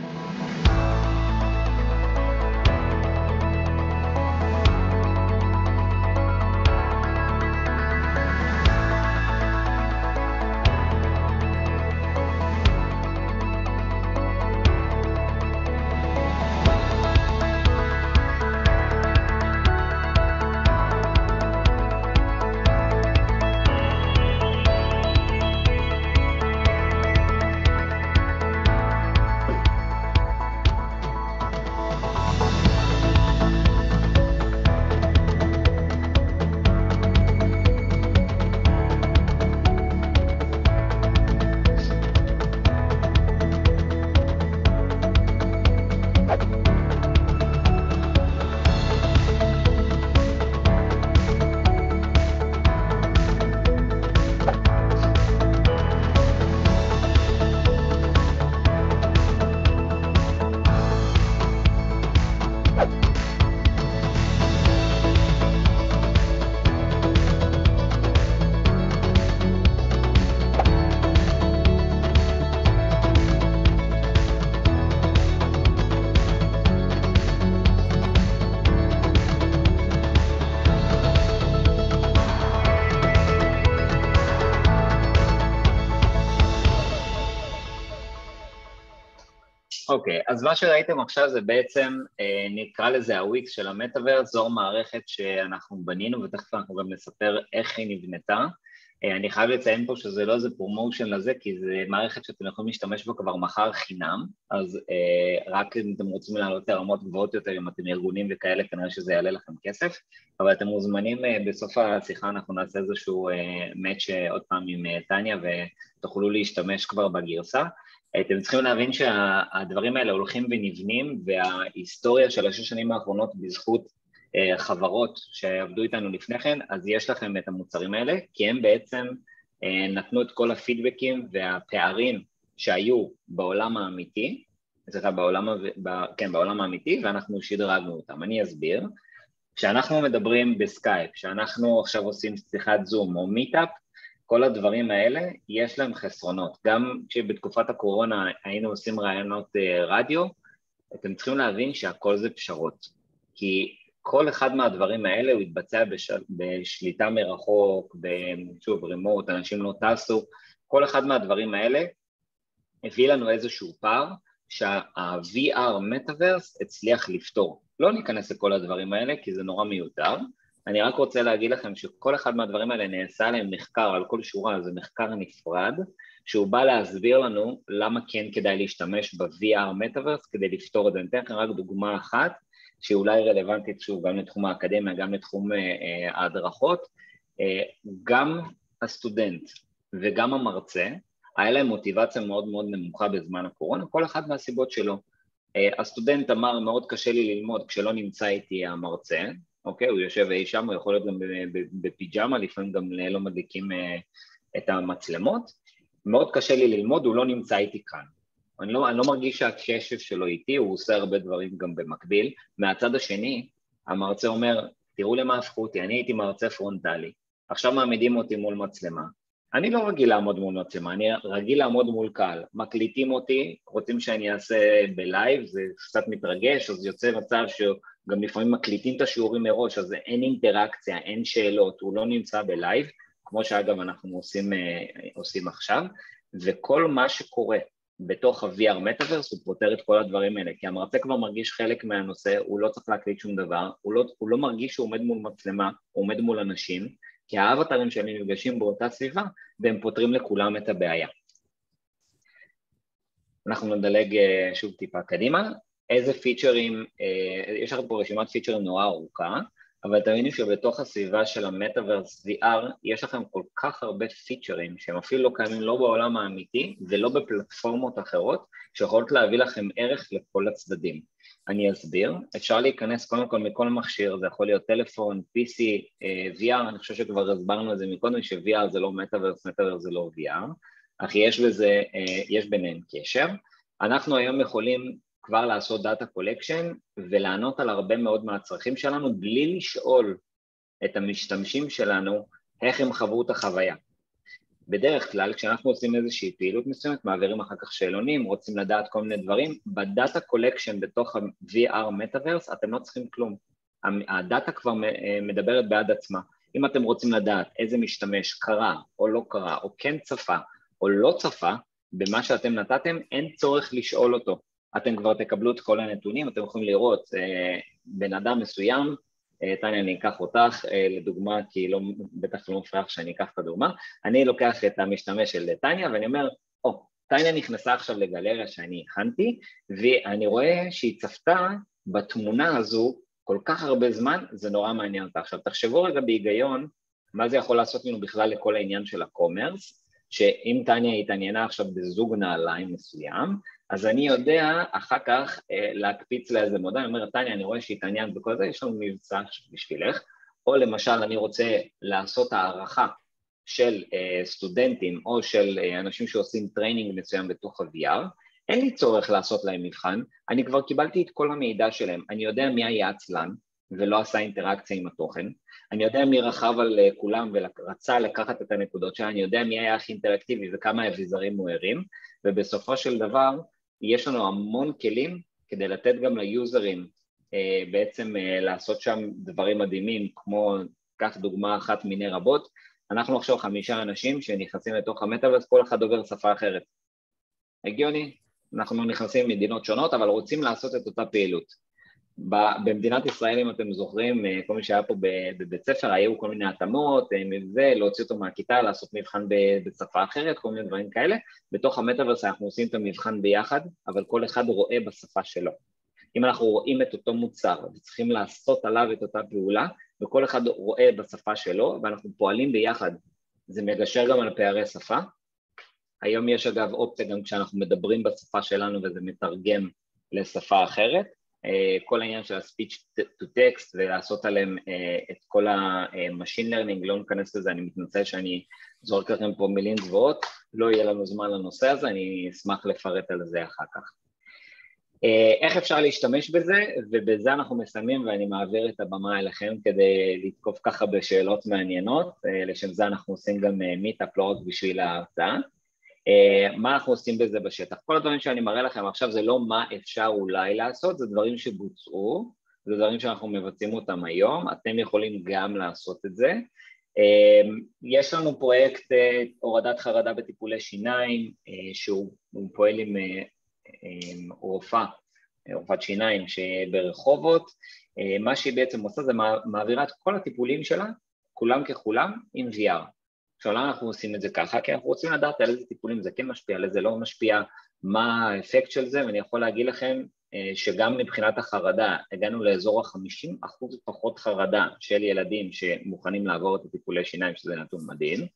אז מה שראיתם עכשיו זה בעצם, אה, נקרא לזה הוויקס של המטאוורס, זו מערכת שאנחנו בנינו ותכף אנחנו גם נספר איך היא נבנתה. אה, אני חייב לציין פה שזה לא איזה promotion לזה, כי זה מערכת שאתם יכולים להשתמש בה כבר מחר חינם, אז אה, רק אם אתם רוצים לעלות לרמות גבוהות יותר, אם אתם ארגונים וכאלה, כנראה שזה יעלה לכם כסף, אבל אתם מוזמנים, בסוף השיחה אנחנו נעשה איזשהו אה, match עוד פעם עם טניה ותוכלו להשתמש כבר בגרסה. אתם צריכים להבין שהדברים האלה הולכים ונבנים וההיסטוריה של השש שנים האחרונות בזכות אה, חברות שעבדו איתנו לפני כן, אז יש לכם את המוצרים האלה, כי הם בעצם אה, נתנו את כל הפידבקים והפערים שהיו בעולם האמיתי, סליחה, בעולם, כן, בעולם האמיתי, ואנחנו שדרגנו אותם. אני אסביר. כשאנחנו מדברים בסקייפ, כשאנחנו עכשיו עושים שיחת זום או meetup, כל הדברים האלה, יש להם חסרונות. גם כשבתקופת הקורונה היינו עושים ראיונות אה, רדיו, אתם צריכים להבין שהכל זה פשרות. כי כל אחד מהדברים האלה הוא התבצע בשל... בשליטה מרחוק, שוב, רימוט, אנשים לא טסו, כל אחד מהדברים האלה הביא לנו איזשהו פער שה-VR Metaverse הצליח לפתור. לא ניכנס לכל הדברים האלה כי זה נורא מיותר, אני רק רוצה להגיד לכם שכל אחד מהדברים האלה נעשה עליהם מחקר, על כל שורה זה מחקר נפרד, שהוא בא להסביר לנו למה כן כדאי להשתמש ב-VR מטאוורס כדי לפתור את זה. אני אתן לכם רק דוגמה אחת, שהיא אולי רלוונטית שוב גם לתחום האקדמיה, גם לתחום אה, אה, ההדרכות. אה, גם הסטודנט וגם המרצה, היה להם מוטיבציה מאוד מאוד נמוכה בזמן הקורונה, כל אחד מהסיבות שלו. הסטודנט אמר, מאוד קשה לי ללמוד כשלא נמצא איתי המרצה, אוקיי? הוא יושב אי שם, הוא יכול להיות גם בפיג'מה, לפעמים גם לא מדליקים את המצלמות. מאוד קשה לי ללמוד, הוא לא נמצא איתי כאן. אני לא, אני לא מרגיש שהקשב שלו איתי, הוא עושה הרבה דברים גם במקביל. מהצד השני, המרצה אומר, תראו למה הפכו אותי, אני הייתי מרצה פרונטלי, עכשיו מעמידים אותי מול מצלמה. אני לא רגיל לעמוד מול מצלמה, אני רגיל לעמוד מול קהל. מקליטים אותי, רוצים שאני אעשה ב live, זה קצת מתרגש, אז יוצא מצב שגם לפעמים מקליטים את השיעורים מראש, אז אין אינטראקציה, אין שאלות, הוא לא נמצא בלייב, כמו שאגב אנחנו עושים, אה, עושים עכשיו, וכל מה שקורה בתוך ה-VR מטאוורס הוא פותר את כל הדברים האלה, כי המרצה כבר מרגיש חלק מהנושא, הוא לא צריך להקליט שום דבר, הוא לא, הוא לא מרגיש שהוא עומד מול מצלמה, הוא עומד מול אנשים, כי האבטרים שלי נפגשים באותה סביבה והם פותרים לכולם את הבעיה. אנחנו נדלג אה, שוב טיפה קדימה, איזה פיצ'רים, אה, יש לכם פה רשימת פיצ'רים נורא ארוכה, אבל תבינו שבתוך הסביבה של המטאוורס VR יש לכם כל כך הרבה פיצ'רים שהם אפילו לא קיימים לא בעולם האמיתי ולא בפלטפורמות אחרות שיכולות להביא לכם ערך לכל הצדדים. אני אסביר, אפשר להיכנס קודם כל מכל מכשיר, זה יכול להיות טלפון, PC, VR, אני חושב שכבר הסברנו את זה מקודם ש-VR זה לא מטאוורס, מטאוורס זה לא VR, אך יש בזה, אה, יש ביניהם קשר. אנחנו היום יכולים כבר לעשות data collection ולענות על הרבה מאוד מהצרכים שלנו בלי לשאול את המשתמשים שלנו איך הם חוו את החוויה. בדרך כלל כשאנחנו עושים איזושהי פעילות מסוימת, מעבירים אחר כך שאלונים, רוצים לדעת כל מיני דברים, ב data collection בתוך ה-VR מטאוורס אתם לא צריכים כלום. ה data כבר אה, מדברת בעד עצמה. אם אתם רוצים לדעת איזה משתמש קרא או לא קרא, או כן צפה או לא צפה, במה שאתם נתתם, אין צורך לשאול אותו. אתם כבר תקבלו את כל הנתונים, אתם יכולים לראות אה, בן אדם מסוים, אה, טניה אני אקח אותך אה, לדוגמה, כי לא, בטח לא מפריע שאני אקח את הדוגמה, אני לוקח את המשתמש של טניה ואני אומר, או, טניה נכנסה עכשיו לגלריה שאני הכנתי, ואני רואה שהיא צפתה בתמונה הזו כל כך הרבה זמן, זה נורא מעניין אותה. עכשיו תחשבו רגע בהיגיון, מה זה יכול לעשות לנו בכלל לכל העניין של ה commerce, שאם טניה התעניינה עכשיו בזוג נעליים מסוים, אז אני יודע אחר כך אה, להקפיץ לאיזה מודע, אני אומר, טניה, אני רואה שהתעניינת בכל זה, יש לנו מבצע בשבילך, או למשל אני רוצה לעשות הערכה של אה, סטודנטים או של אה, אנשים שעושים training מסוים בתוך ה-VR, אין לי צורך לעשות להם מבחן, אני כבר קיבלתי את כל המידע שלהם, אני יודע מי היה עצלן ולא עשה אינטראקציה עם התוכן, אני יודע מי רכב על אה, כולם ורצה לקחת את הנקודות שלה, אני יודע מי היה הכי אינטראקטיבי וכמה אביזרים הוא הרים, ובסופו של דבר יש לנו המון כלים כדי לתת גם ליוזרים אה, בעצם אה, לעשות שם דברים מדהימים, כמו, קח דוגמה אחת מיני רבות, אנחנו עכשיו חמישה אנשים שנכנסים לתוך המטאוורס, כל אחד עובר שפה אחרת. הגיוני, אנחנו נכנסים ממדינות שונות, אבל רוצים לעשות את אותה פעילות. במדינת ישראל, אם אתם זוכרים, אה, כל מי שהיה פה בבית ספר, היו כל מיני התאמות, אה, מזה, להוציא אותו מהכיתה, לעשות מבחן בשפה אחרת, כל מיני דברים כאלה. בתוך המטאוורס אנחנו עושים את המבחן ביחד, אבל כל אחד רואה בשפה שלו. אם אנחנו רואים את אותו מוצר וצריכים לעשות עליו את אותה פעולה, וכל אחד רואה בשפה שלו, ואנחנו פועלים ביחד, זה מגשר גם על פערי שפה. היום יש אגב אופציה גם כשאנחנו מדברים בשפה שלנו וזה מתרגם לשפה אחרת, כל העניין של ה-speech to text ולעשות עליהם אה, את כל ה-machine learning, לא ניכנס לזה, אני מתנצל שאני זורק לכם פה מילים גבוהות, לא יהיה לנו זמן לנושא הזה, אני אשמח לפרט על זה אחר כך. אה, איך אפשר להשתמש בזה, ובזה אנחנו מסיימים ואני מעביר את הבמה אליכם כדי לתקוף ככה בשאלות מעניינות, לשם זה אנחנו עושים גם מיטאפ לא רק בשביל ההרצאה. אה, מה אנחנו עושים בזה בשטח. כל הדברים שאני מראה לכם עכשיו זה לא מה אפשר אולי לעשות, זה דברים שבוצעו, זה דברים שאנחנו מבצעים אותם היום, אתם יכולים גם לעשות את זה. אה, יש לנו פרויקט אה, הורדת חרדה בטיפולי שיניים, שהוא פועל עם רופאה רופאת שיניים שברחובות, מה שהיא בעצם עושה זה מעבירה את כל הטיפולים שלה, כולם ככולם, עם VR. עכשיו למה אנחנו עושים את זה ככה? כי אנחנו רוצים לדעת על איזה טיפולים זה כן משפיע, על איזה לא משפיע, מה האפקט של זה, ואני יכול להגיד לכם אה, שגם מבחינת החרדה הגענו לאזור ה-50% פחות חרדה של ילדים שמוכנים לעבור את הטיפולי שיניים, שזה נתון מדהים.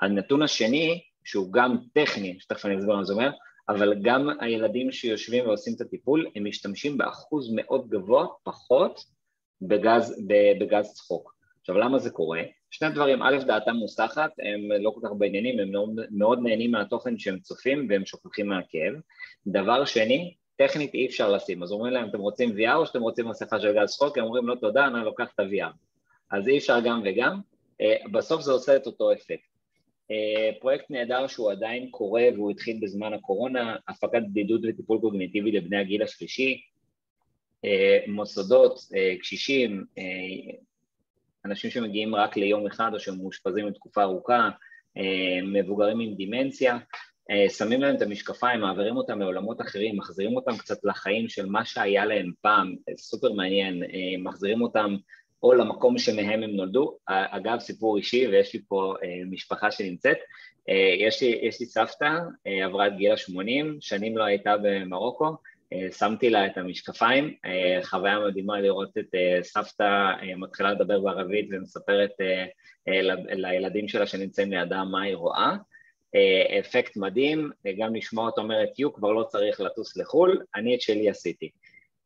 הנתון השני, שהוא גם טכני, שתכף אני אסביר מה זה אומר, אבל גם הילדים שיושבים ועושים את הטיפול, הם משתמשים באחוז מאוד גבוה פחות בגז, בגז צחוק. עכשיו למה זה קורה? שני דברים, א', דעתם מוסחת, הם לא כל כך בעניינים, הם מאוד, מאוד נהנים מהתוכן שהם צופים והם שוכחים מהכאב. דבר שני, טכנית אי אפשר לשים, אז אומרים להם, אתם רוצים VR או שאתם רוצים מסכה של גז צחוק? הם אומרים, לא תודה, אני לוקח את ה-VR. אז אי אפשר גם וגם, אה, בסוף זה עושה את אותו אפקט. אה, פרויקט נהדר שהוא עדיין קורה והוא התחיל בזמן הקורונה, הפקת בדידות וטיפול קוגניטיבי לבני הגיל השלישי, אה, מוסדות, קשישים, אנשים שמגיעים רק ליום אחד או שמאושפזים לתקופה ארוכה, מבוגרים עם דימנציה, אה, שמים להם את המשקפיים, מעבירים אותם לעולמות אחרים, מחזירים אותם קצת לחיים של מה שהיה להם פעם, סופר מעניין, אה, מחזירים אותם או למקום שמהם הם נולדו. אגב, סיפור אישי, ויש לי פה אה, משפחה שנמצאת, יש לי, יש לי סבתא, עברה את גיל ה-80, שנים לא הייתה במרוקו, שמתי לה את המשקפיים, חוויה מדהימה לראות את סבתא מתחילה לדבר בערבית ומספרת לילדים שלה שנמצאים לידה מה היא רואה. אה, אפקט מדהים, גם לשמוע אותה אומרת, יו, כבר לא צריך לטוס לחו"ל, אני את שלי עשיתי.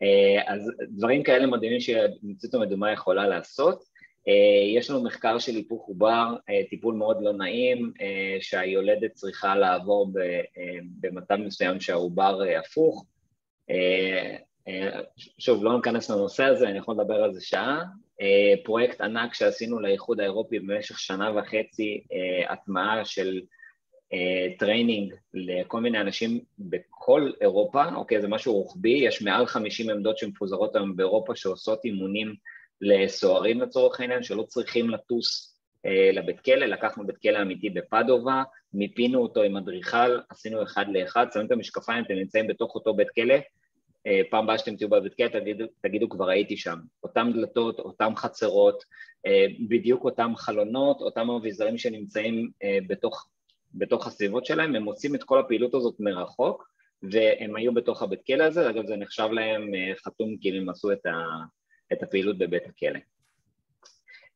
אה, אז דברים כאלה מדהימים שמציאות המדומה יכולה לעשות. אה, יש לנו מחקר של היפוך עובר, טיפול מאוד לא נעים, שהיולדת צריכה לעבור במצב מסוים שהעובר הפוך. שוב, לא ניכנס לנושא הזה, אני יכול לדבר על זה שעה. פרויקט ענק שעשינו לאיחוד האירופי במשך שנה וחצי, הטמעה של training לכל מיני אנשים בכל אירופה, אוקיי, זה משהו רוחבי, יש מעל 50 עמדות שמפוזרות היום באירופה שעושות אימונים לסוהרים לצורך העניין, שלא צריכים לטוס אה, לבית כלא, לקחנו בית כלא אמיתי בפדובה, מיפינו אותו עם אדריכל, עשינו אחד לאחד, שמים את המשקפיים, אתם נמצאים בתוך אותו בית כלא, אה, פעם הבאה שאתם תהיו בבית כלא תגידו, תגידו כבר הייתי שם, אותם דלתות, אותם חצרות, אה, בדיוק אותם חלונות, אותם אביזרים שנמצאים אה, בתוך בתוך הסביבות שלהם, הם עושים את כל הפעילות הזאת מרחוק, והם היו בתוך הבית כלא הזה, אגב זה נחשב להם אה, חתום כאילו הם עשו את, ה, את הפעילות בבית הכלא.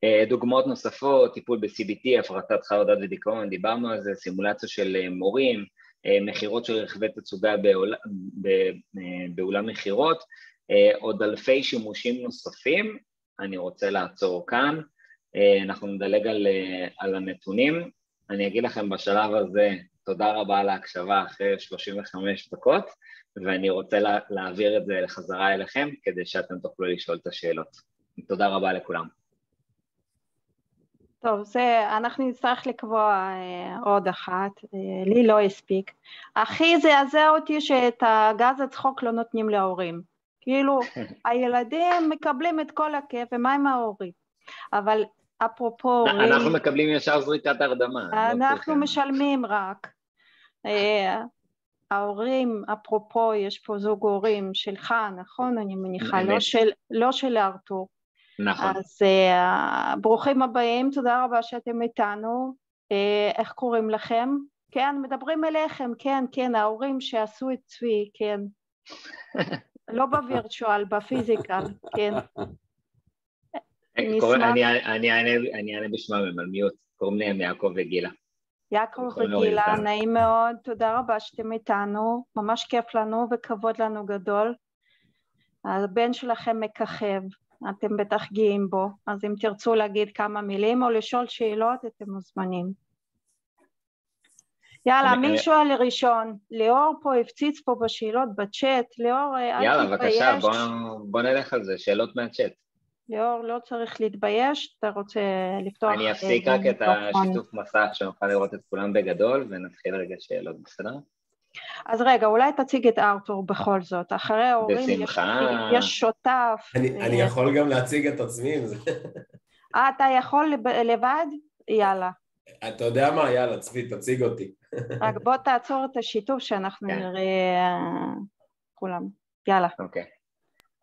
אה, דוגמאות נוספות, טיפול ב-CBT, הפרטת חרדת ודיכאון, דיברנו על זה, סימולציה של אה, מורים, מכירות של רכבי תצוגה באול, באולם מכירות, עוד אלפי שימושים נוספים, אני רוצה לעצור כאן, אנחנו נדלג על, על הנתונים, אני אגיד לכם בשלב הזה תודה רבה על ההקשבה אחרי 35 דקות, ואני רוצה לה, להעביר את זה לחזרה אליכם כדי שאתם תוכלו לשאול את השאלות. תודה רבה לכולם. טוב, זה, אנחנו נצטרך לקבוע אה, עוד אחת, אה, לי לא הספיק. הכי זעזע אותי שאת הגז הצחוק לא נותנים להורים. כאילו, הילדים מקבלים את כל הכיף, ומה עם ההורים? אבל אפרופו הורים... אנחנו מקבלים ישר זריקת הרדמה. לא אנחנו משלמים רק. אה, ההורים, אפרופו, יש פה זוג הורים שלך, נכון? אני מניחה, לא של, לא של ארתור. נכון. אז uh, ברוכים הבאים, תודה רבה שאתם איתנו. Uh, איך קוראים לכם? כן, מדברים אליכם, כן, כן, ההורים שעשו את צבי, כן. לא בווירטואל, בפיזיקל, כן. אני אענה בשמם, הם על מיוט, קוראים להם יעקב וגילה. יעקב וגילה, נעים מאוד, תודה רבה שאתם איתנו, ממש כיף לנו וכבוד לנו גדול. הבן שלכם מככב, אתם בטח גאים בו, אז אם תרצו להגיד כמה מילים או לשאול שאלות, אתם מוזמנים. יאללה, מי שואל ראשון? ליאור פה הפציץ פה בשאלות בצ'אט, ליאור, אל תתבייש. יאללה, בבקשה, בוא נלך על זה, שאלות מהצ'אט. ליאור, לא צריך להתבייש, אתה רוצה לפתוח... אני אפסיק רק את השיתוף מסך, שנוכל לראות את כולם בגדול, ונתחיל רגע שאלות, בסדר? אז רגע, אולי תציג את ארתור בכל זאת. אחרי ההורים יש, יש שותף. אני, אני יכול גם להציג את עצמי עם זה. אה, אתה יכול לבד? יאללה. אתה יודע מה? יאללה, צבי, תציג אותי. רק בוא תעצור את השיתוף שאנחנו כן. נראה כולם. יאללה. אוקיי.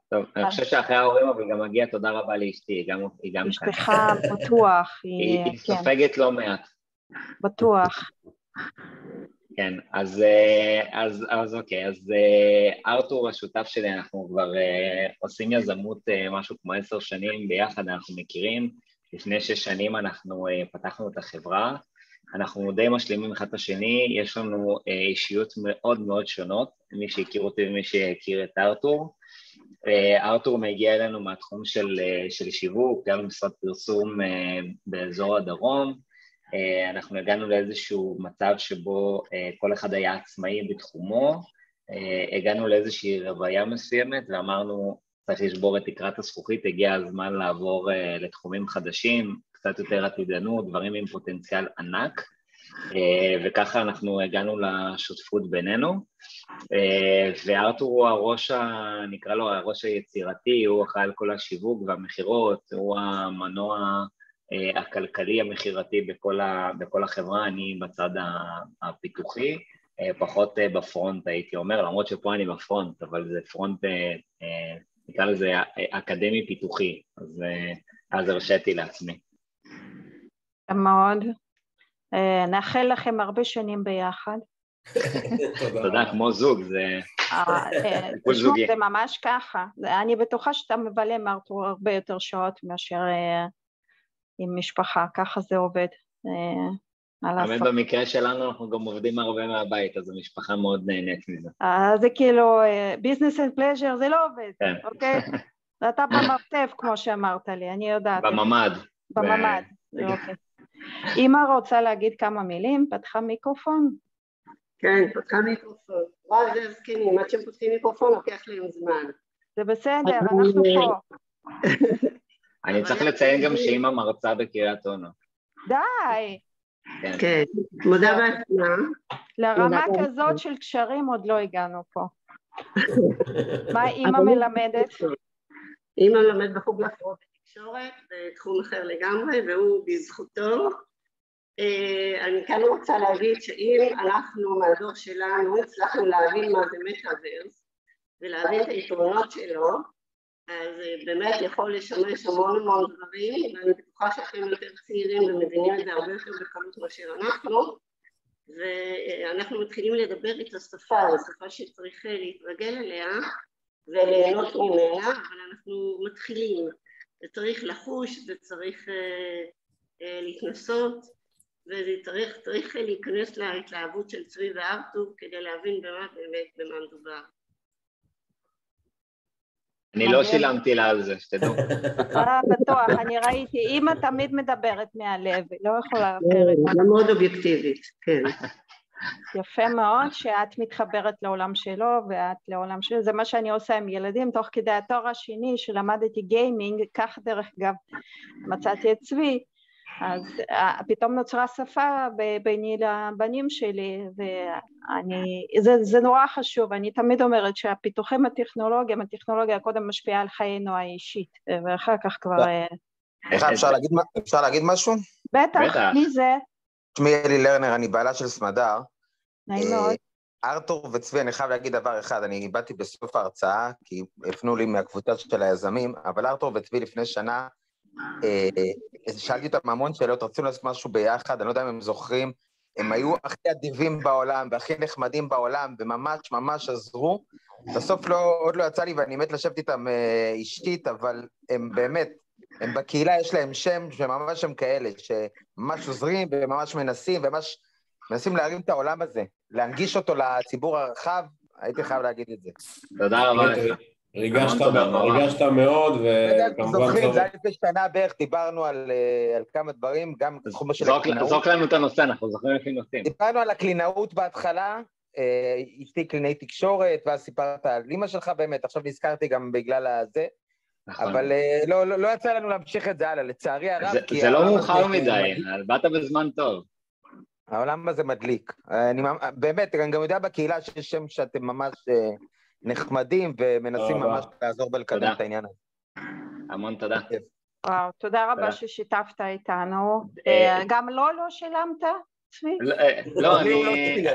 טוב, אני חושב שאחרי ההורים אבל גם מגיע תודה רבה לאשתי, היא גם, כאן. אשתך בטוח, היא כן, סופגת לא מעט. בטוח. כן, אז, אה, אז, אז אוקיי, אז אה, ארתור השותף שלי, אנחנו כבר אה, עושים יזמות משהו כמו עשר שנים ביחד, אנחנו מכירים, לפני שש שנים אנחנו פתחנו את החברה, אנחנו די משלימים אחד את השני, יש לנו אישיות מאוד מאוד שונות, מי שהכיר אותי ומי שהכיר את ארתור. ארתור מגיע אלינו מהתחום של, של שיווק, גם במשרד פרסום באזור הדרום, אנחנו הגענו לאיזשהו מצב שבו אה, כל אחד היה עצמאי בתחומו, אה, הגענו לאיזושהי רוויה מסוימת ואמרנו צריך לשבור את תקרת הזכוכית, הגיע הזמן לעבור לתחומים חדשים, קצת יותר עתידנות, דברים עם פוטנציאל ענק. וככה אנחנו הגענו לשותפות בינינו. וארתור הוא הראש, ה... נקרא לו הראש היצירתי, הוא אחראי על כל השיווק והמכירות, הוא המנוע אה, הכלכלי המכירתי בכל, ה, בכל החברה, אני בצד הפיתוחי, אה, פחות אה, בפרונט הייתי אומר, למרות שפה אני בפרונט, אבל זה פרונט, נקרא לזה אקדמי פיתוחי, אז, אז הרשיתי לעצמי. מאוד. נאחל לכם הרבה שנים ביחד. תודה, כמו זוג, זה... זה ממש ככה. אני בטוחה שאתה מבלה הרבה יותר שעות מאשר עם משפחה, ככה זה עובד. האמת אה, במקרה שלנו אנחנו גם עובדים הרבה מהבית, אז המשפחה מאוד נהנית מזה. אז זה כאילו business and pleasure, זה לא עובד, כן. אוקיי? ואתה במרתף, כמו שאמרת לי, אני יודעת. בממ"ד. בממ"ד, אוקיי. אמא רוצה להגיד כמה מילים, פתחה מיקרופון? כן, פתחה מיקרופון. וואי, זה זקנים, עד שהם פותחים מיקרופון לוקח להם זמן. זה בסדר, אנחנו פה. אני צריך לציין גם שאימא מרצה בקריית אונו. די. כן, כן מודה בעצמה. לרמה כזאת של קשרים עוד לא הגענו פה. מה אימא מלמדת? אימא מלמד בחוג להפרעות בתקשורת, בתחום אחר לגמרי, והוא בזכותו. אה, אני כאן רוצה להגיד שאם אנחנו מהדור שלנו הצלחנו להבין מה זה מטאוורס ולהבין את היתרונות שלו, אז אה, באמת יכול לשמש המון המון דברים, ואני בטוחה שאתם יותר צעירים ומבינים את זה הרבה יותר בקלות מאשר אנחנו, ואנחנו מתחילים לדבר את השפה, השפה שצריך להתרגל אליה וליהנות ממנה, אבל אנחנו מתחילים, וצריך לחוש וצריך אה, אה, להתנסות וצריך צריך להיכנס להתלהבות של צבי וארתור כדי להבין במה באמת במה מדובר. אני לא שילמתי לה על זה, שתדעו. אה, בטוח, אני ראיתי, אימא תמיד מדברת מהלב, היא לא יכולה אחרת. זה מאוד אובייקטיבית, כן. יפה מאוד שאת מתחברת לעולם שלו ואת לעולם שלו, זה מה שאני עושה עם ילדים תוך כדי התואר השני שלמדתי גיימינג, כך דרך אגב מצאתי את צבי, אז אה, פתאום נוצרה שפה ביני לבנים שלי ואני, זה, זה נורא חשוב, אני תמיד אומרת שהפיתוחים הטכנולוגיים, הטכנולוגיה קודם משפיעה על חיינו האישית ואחר כך כבר... אה, איך אפשר להגיד, אפשר להגיד משהו? בטח, מי זה? שמי אלי לרנר, אני בעלה של סמדר. נעים מאוד. אה, ארתור וצבי, אני חייב להגיד דבר אחד, אני באתי בסוף ההרצאה, כי הפנו לי מהקבוצה של היזמים, אבל ארתור וצבי לפני שנה אה, שאלתי אותם המון שאלות, רצינו לעשות משהו ביחד, אני לא יודע אם הם זוכרים, הם היו הכי אדיבים בעולם והכי נחמדים בעולם, וממש ממש עזרו. בסוף לא, עוד לא יצא לי ואני מת לשבת איתם אה, אישית, אבל הם באמת, הם בקהילה, יש להם שם, שממש הם כאלה, שממש עוזרים וממש מנסים, וממש מנסים להרים את העולם הזה, להנגיש אותו לציבור הרחב, הייתי חייב להגיד את זה. תודה רבה לך. ריגשת מאוד, וכמובן... זוכרים, זה היה לפני שנה בערך, דיברנו על אה, כמה דברים, גם בתחום של הקלינאות. זרוק לנו את הנושא, אנחנו זוכרים לפי נושאים. דיברנו על הקלינאות בהתחלה, אה, אשתי קלינאי תקשורת, ואז סיפרת על אימא שלך באמת, עכשיו נזכרתי גם בגלל הזה. נכון. אבל אה, לא, לא, לא יצא לנו להמשיך את זה הלאה, לצערי הרב. זה, זה לא מאוחר מדי, באת בזמן טוב. העולם הזה מדליק. אני באמת, אני גם יודע בקהילה שיש שם שאתם ממש נחמדים ומנסים ממש לעזור ולקדם את העניין הזה. המון תודה. וואו, תודה רבה ששיתפת איתנו. אה, גם לא לא שילמת? לא, אה, לא אני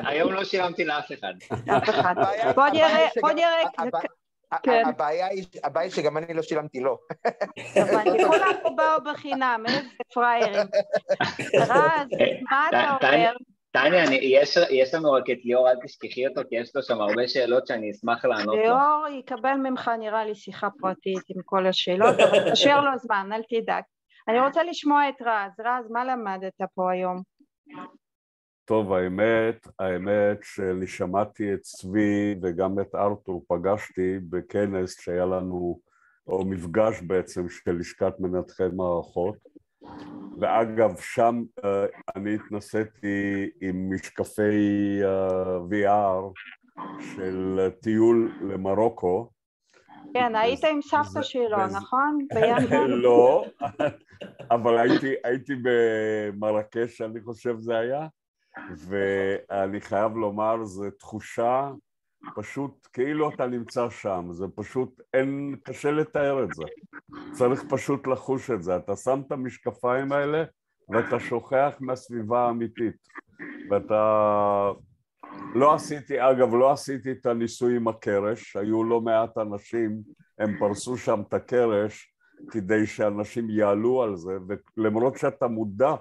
היום לא שילמתי לאף אחד. אף אחד. בוא נראה, כן. הבעיה היא הבעיה היא שגם אני לא שילמתי לו. הבנתי, כולם פה באו בחינם, איזה פראיירים. רז, מה אתה אומר? טניה, אני- יש- יש לנו רק את ליאור, אל תשכחי אותו, כי יש לו שם הרבה שאלות שאני אשמח לענות לו. ליאור יקבל ממך נראה לי שיחה פרטית עם כל השאלות, אבל תשאיר לו זמן, אל תדאג. אני רוצה לשמוע את רז. רז, מה למדת פה היום? טוב, האמת, האמת שאני שמעתי את צבי וגם את ארתור פגשתי בכנס שהיה לנו, או מפגש בעצם של לשכת מנתחי מערכות. ואגב, שם אה, אני התנסיתי עם משקפי אה, VR של טיול למרוקו. כן, היית עם סבתא שלו, נכון? לא, אבל הייתי, הייתי במרקש, אני חושב זה היה, ואני חייב לומר, זו תחושה פשוט כאילו אתה נמצא שם, זה פשוט, אין, קשה לתאר את זה. צריך פשוט לחוש את זה. אתה שם את המשקפיים האלה ואתה שוכח מהסביבה האמיתית. ואתה... לא עשיתי, אגב, לא עשיתי את הניסוי עם הקרש, היו לא מעט אנשים, הם פרסו שם את הקרש כדי שאנשים יעלו על זה, ולמרות שאתה מודע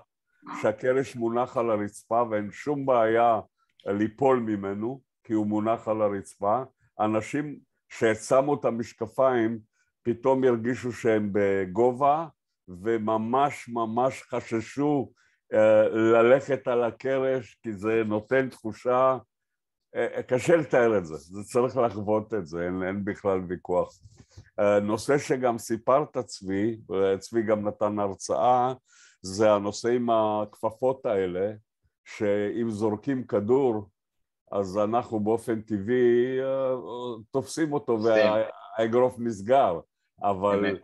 שהקרש מונח על הרצפה ואין שום בעיה ליפול ממנו, כי הוא מונח על הרצפה, אנשים ששמו את המשקפיים פתאום הרגישו שהם בגובה וממש ממש חששו אה, ללכת על הקרש כי זה נותן תחושה, אה, קשה לתאר את זה, זה צריך לחוות את זה, אין, אין בכלל ויכוח. אה, נושא שגם סיפרת צבי, צבי גם נתן הרצאה, זה הנושא עם הכפפות האלה, שאם זורקים כדור אז אנחנו באופן טבעי אה, תופסים אותו והאגרוף נסגר, אבל.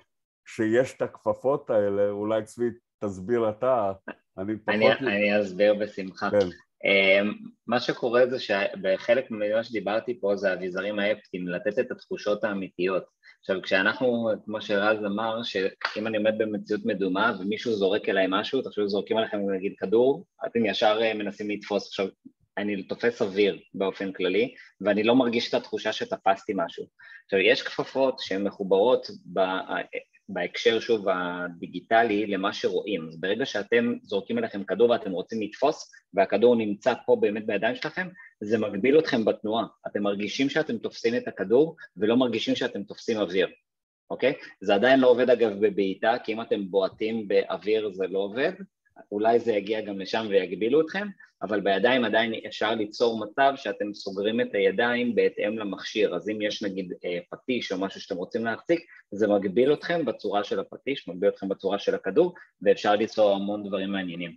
כשיש את הכפפות האלה, אולי צבי תסביר אתה, אני פחות... אני, אני אסביר בשמחה. כן. אמ, מה שקורה זה שבחלק ממה שדיברתי פה זה האביזרים האפטיים, לתת את התחושות האמיתיות. עכשיו כשאנחנו, כמו שרז אמר, שאם אני עומד במציאות מדומה ומישהו זורק אליי משהו, תחשבו זורקים עליכם נגיד כדור, אתם ישר אה, מנסים לתפוס. עכשיו אני תופס אוויר באופן כללי, ואני לא מרגיש את התחושה שתפסתי משהו. עכשיו יש כפפות שהן מחוברות ב... בהקשר שוב הדיגיטלי למה שרואים. אז ברגע שאתם זורקים אליכם כדור ואתם רוצים לתפוס, והכדור נמצא פה באמת בידיים שלכם, זה מגביל אתכם בתנועה. אתם מרגישים שאתם תופסים את הכדור ולא מרגישים שאתם תופסים אוויר, אוקיי? זה עדיין לא עובד אגב בבעיטה, כי אם אתם בועטים באוויר זה לא עובד, אולי זה יגיע גם לשם ויגבילו אתכם, אבל בידיים עדיין אפשר ליצור מצב שאתם סוגרים את הידיים בהתאם למכשיר, אז אם יש נגיד אה, פטיש או משהו שאתם רוצים להחזיק, זה מגביל אתכם בצורה של הפטיש, מגביל אתכם בצורה של הכדור, ואפשר ליצור המון דברים מעניינים.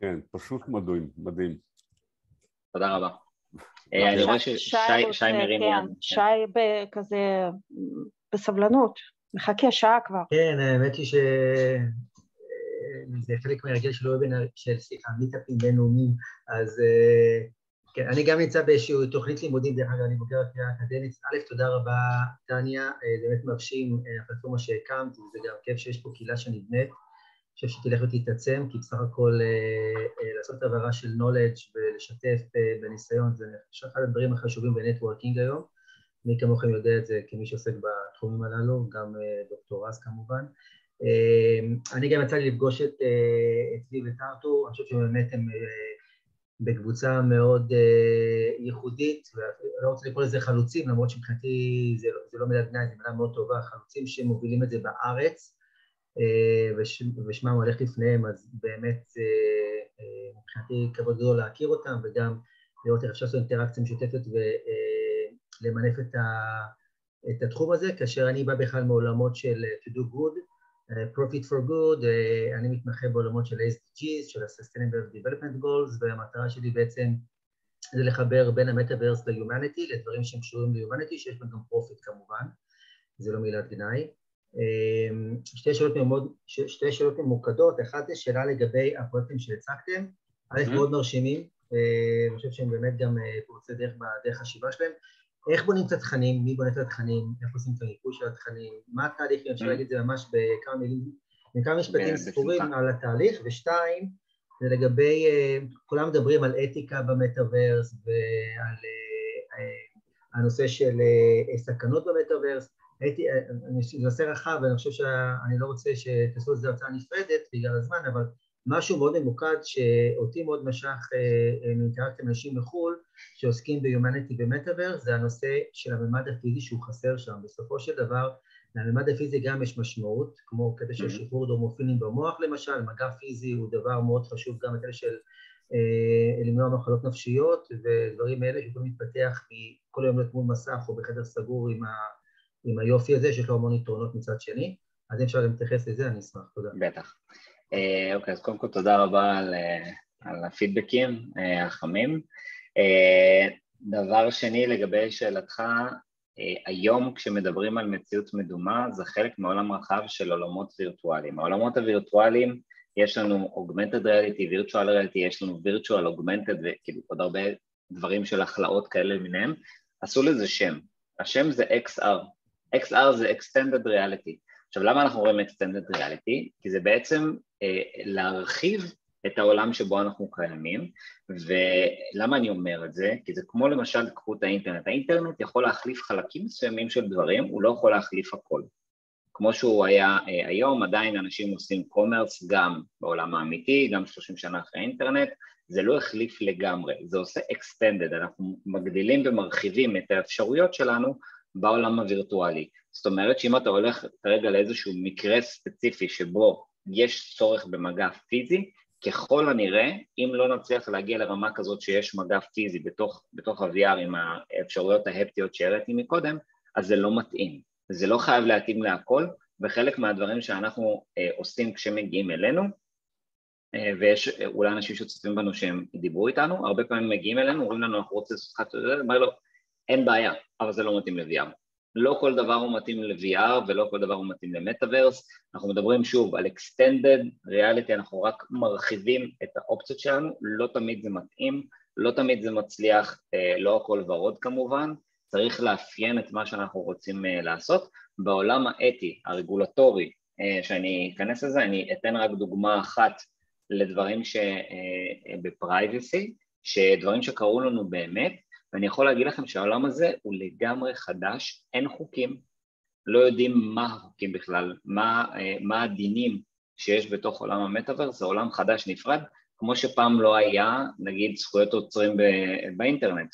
כן, פשוט מדהים, מדהים. תודה רבה. אה, אני רואה ששי שי מרים כן, יד. שי כזה בסבלנות, מחכה שעה כבר. כן, האמת היא ש... זה חלק מהרגל של וובינר, של סליחה, מיטאפים בינלאומיים, אז כן, אני גם נמצא באיזושהי תוכנית לימודים, דרך אגב, אני בוגר הקריאה האקדמית. א', תודה רבה, טניה, זה באמת מרשים, הפלטפורמה שהקמת, וזה גם כיף שיש פה קהילה שנבנית. אני חושב שתלך ותתעצם, כי בסך הכל לעשות העברה של knowledge ולשתף בניסיון, זה אחד הדברים החשובים בנטוורקינג היום. מי כמוכם יודע את זה כמי שעוסק בתחומים הללו, גם דוקטור רז כמובן. אני גם יצא לי לפגוש את צבי ואת ארתור, אני חושב שבאמת הם בקבוצה מאוד ייחודית, ולא רוצה לקרוא לזה חלוצים, למרות שמבחינתי זה, זה לא מילת גנאי, זו מילה מאוד טובה, חלוצים שמובילים את זה בארץ, ושמם הולך לפניהם, אז באמת מבחינתי כבוד גדול להכיר אותם, וגם לראות איך אפשר לעשות אינטראקציה משותפת ולמנף את, את התחום הזה, כאשר אני בא בכלל מעולמות של to do good, Profit for Good, אני מתמחה בעולמות של SDGs, של ה-Sustainable Development Goals, והמטרה שלי בעצם זה לחבר בין המטאברס ל-Humanity, לדברים שהם קשורים ל-Humanity, שיש בהם גם Profit כמובן, זה לא מילת גנאי. שתי שאלות, ממוד, שתי שאלות ממוקדות, אחת זה שאלה לגבי הפרויקטים שהצגתם, א' מאוד מרשימים, אני חושב שהם באמת גם פורצי דרך בדרך חשיבה שלהם, איך בונים את התכנים, מי בונה את התכנים, איך עושים את המיפוי של התכנים, מה התהליך, אני אפשר להגיד את זה ממש בכמה מילים, בכמה משפטים ספורים על התהליך, ושתיים, זה לגבי, כולם מדברים על אתיקה במטאברס ועל הנושא של סכנות במטאוורס, הייתי, זה נושא רחב ואני חושב שאני לא רוצה שתעשו את זה הרצאה נפרדת בגלל הזמן, אבל משהו מאוד ממוקד שאותי מאוד משך מאינטראקציה עם אנשים מחו"ל שעוסקים ב humanity במטאוורס זה הנושא של הממד הפיזי שהוא חסר שם. בסופו של דבר לממד הפיזי גם יש משמעות, כמו קטע של שחרור דופמינים במוח למשל, מגע פיזי הוא דבר מאוד חשוב גם בקטע של אה, למנוע מחלות נפשיות ודברים האלה שיכולים להתפתח מכל היום להיות מול מסך או בחדר סגור עם, ה, עם היופי הזה שיש לו המון יתרונות מצד שני, אז אם אפשר להתייחס לזה אני אשמח, תודה. בטח. אה, אוקיי, אז קודם כל תודה רבה על, אה, על הפידבקים החמים. דבר שני לגבי שאלתך, היום כשמדברים על מציאות מדומה זה חלק מעולם רחב של עולמות וירטואליים. העולמות הווירטואליים יש לנו Augmented Reality, Virtual Reality, יש לנו Virtual Augmented וכאילו עוד הרבה דברים של הכלאות כאלה למיניהם, עשו לזה שם, השם זה XR, XR זה Extended Reality. עכשיו למה אנחנו רואים Extended Reality? כי זה בעצם אה, להרחיב את העולם שבו אנחנו קיימים, ולמה אני אומר את זה? כי זה כמו למשל, קחו את האינטרנט, האינטרנט יכול להחליף חלקים מסוימים של דברים, הוא לא יכול להחליף הכל. כמו שהוא היה אה, היום, עדיין אנשים עושים קומרס גם בעולם האמיתי, גם 30 שנה אחרי האינטרנט, זה לא החליף לגמרי, זה עושה extended, אנחנו מגדילים ומרחיבים את האפשרויות שלנו בעולם הווירטואלי. זאת אומרת שאם אתה הולך כרגע לאיזשהו מקרה ספציפי שבו יש צורך במגע פיזי, ככל הנראה, אם לא נצליח להגיע לרמה כזאת שיש מגע פיזי בתוך, בתוך ה-VR עם האפשרויות ההפטיות שהראיתי מקודם, אז זה לא מתאים. זה לא חייב להתאים להכל, וחלק מהדברים שאנחנו אה, עושים כשמגיעים אלינו, אה, ויש אה, אולי אנשים שצופים בנו שהם דיברו איתנו, הרבה פעמים מגיעים אלינו, אומרים לנו אנחנו רוצים לעשות לך אומר לו אין בעיה, אבל זה לא מתאים ל-VR. לא כל דבר הוא מתאים ל-VR ולא כל דבר הוא מתאים למטאוורס, אנחנו מדברים שוב על extended reality, אנחנו רק מרחיבים את האופציות שלנו, לא תמיד זה מתאים, לא תמיד זה מצליח, לא הכל ורוד כמובן, צריך לאפיין את מה שאנחנו רוצים uh, לעשות. בעולם האתי, הרגולטורי, uh, שאני אכנס לזה, אני אתן רק דוגמה אחת לדברים שבפרייבסי, שדברים שקרו לנו באמת, ואני יכול להגיד לכם שהעולם הזה הוא לגמרי חדש, אין חוקים, לא יודעים מה החוקים בכלל, מה, uh, מה הדינים שיש בתוך עולם המטאוורס, זה עולם חדש נפרד, כמו שפעם לא היה, נגיד, זכויות עוצרים באינטרנט,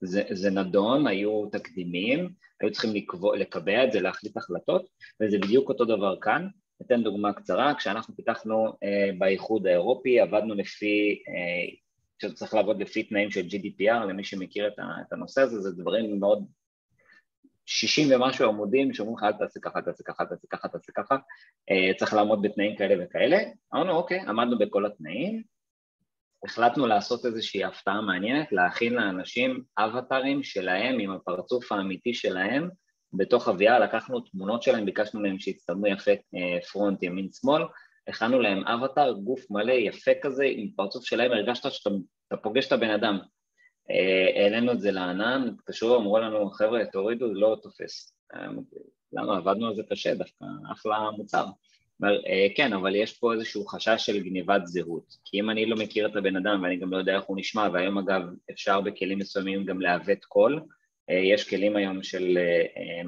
זה, זה נדון, היו תקדימים, היו צריכים לקבוע, לקבע את זה, להחליט החלטות, וזה בדיוק אותו דבר כאן. אתן דוגמה קצרה, כשאנחנו פיתחנו אה, באיחוד האירופי, עבדנו לפי, אה, שצריך לעבוד לפי תנאים של GDPR, למי שמכיר את, הנושא הזה, זה דברים מאוד, 60 ומשהו עמודים שאומרים לך אל תעשה ככה, תעשה ככה, תעשה ככה, תעשה ככה, אה, צריך לעמוד בתנאים כאלה וכאלה, אמרנו אוקיי, עמדנו בכל התנאים, החלטנו לעשות איזושהי הפתעה מעניינת, להכין לאנשים אבטארים שלהם עם הפרצוף האמיתי שלהם בתוך ה-VR, לקחנו תמונות שלהם, ביקשנו להם שיצטלמו יפה אה, פרונט ימין שמאל, הכנו להם אבטאר, גוף מלא יפה כזה, עם פרצוף שלהם, הרגשת שאתה פוגש את הבן אדם. אה, העלינו את זה לענן, התקשרו, אמרו לנו, חבר'ה, תורידו, לא תופס. אה, למה? עבדנו על זה קשה, דווקא אחלה מוצר. אה, כן, אבל יש פה איזשהו חשש של גניבת זהות, כי אם אני לא מכיר את הבן אדם ואני גם לא יודע איך הוא נשמע, והיום אגב אפשר בכלים מסוימים גם לעוות קול, יש כלים היום של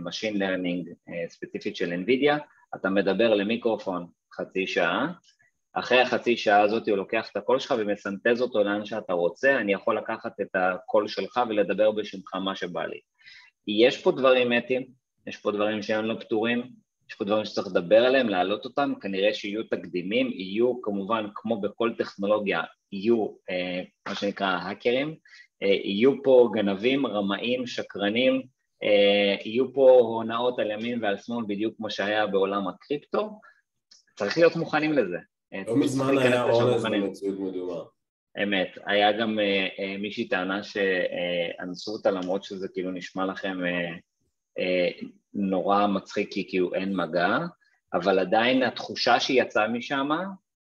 Machine Learning ספציפית של NVIDIA, אתה מדבר למיקרופון חצי שעה, אחרי החצי שעה הזאת הוא לוקח את הקול שלך ומסנטז אותו לאן שאתה רוצה, אני יכול לקחת את הקול שלך ולדבר בשמך מה שבא לי. יש פה דברים אתיים, יש פה דברים שהם לא פתורים, יש פה דברים שצריך לדבר עליהם, להעלות אותם, כנראה שיהיו תקדימים, יהיו כמובן, כמו בכל טכנולוגיה, יהיו אה, מה שנקרא האקרים, אה, יהיו פה גנבים, רמאים, שקרנים, אה, יהיו פה הונאות על ימין ועל שמאל בדיוק כמו שהיה בעולם הקריפטו, צריך להיות מוכנים לזה. אה, לא מזמן היה אונס במציאות מדומה. אמת, היה גם אה, אה, מישהי טענה שאנסו אותה למרות שזה כאילו נשמע לכם אה, אה, נורא מצחיק כי כאילו אין מגע, אבל עדיין התחושה שהיא יצאה משם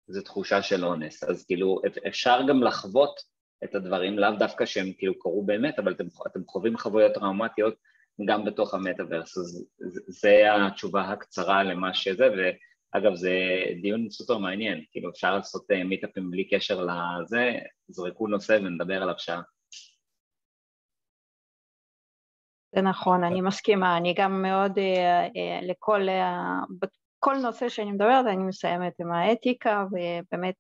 זה תחושה של אונס, אז כאילו אפשר גם לחוות את הדברים, לאו דווקא שהם כאילו קרו באמת, אבל אתם, אתם חווים חוויות טראומטיות גם בתוך המטאוורס, אז זה התשובה הקצרה למה שזה, ואגב זה דיון סופר מעניין, כאילו אפשר לעשות מיטאפים בלי קשר לזה, זרקו נושא ונדבר עליו שעה. זה נכון, אני מסכימה, אני גם מאוד לכל, כל נושא שאני מדברת אני מסיימת עם האתיקה ובאמת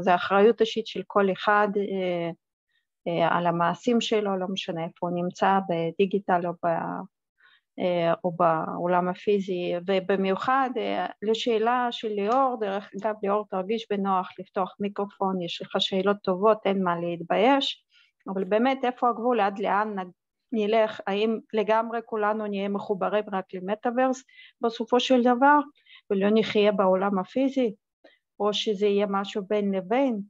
זו אחריות אישית של כל אחד על המעשים שלו, לא משנה איפה הוא נמצא, בדיגיטל או, ב, או בעולם הפיזי, ובמיוחד לשאלה של ליאור, דרך אגב ליאור תרגיש בנוח לפתוח מיקרופון, יש לך שאלות טובות, אין מה להתבייש, אבל באמת איפה הגבול, עד לאן נלך, האם לגמרי כולנו נהיה מחוברים רק למטאוורס בסופו של דבר ולא נחיה בעולם הפיזי, או שזה יהיה משהו בין לבין,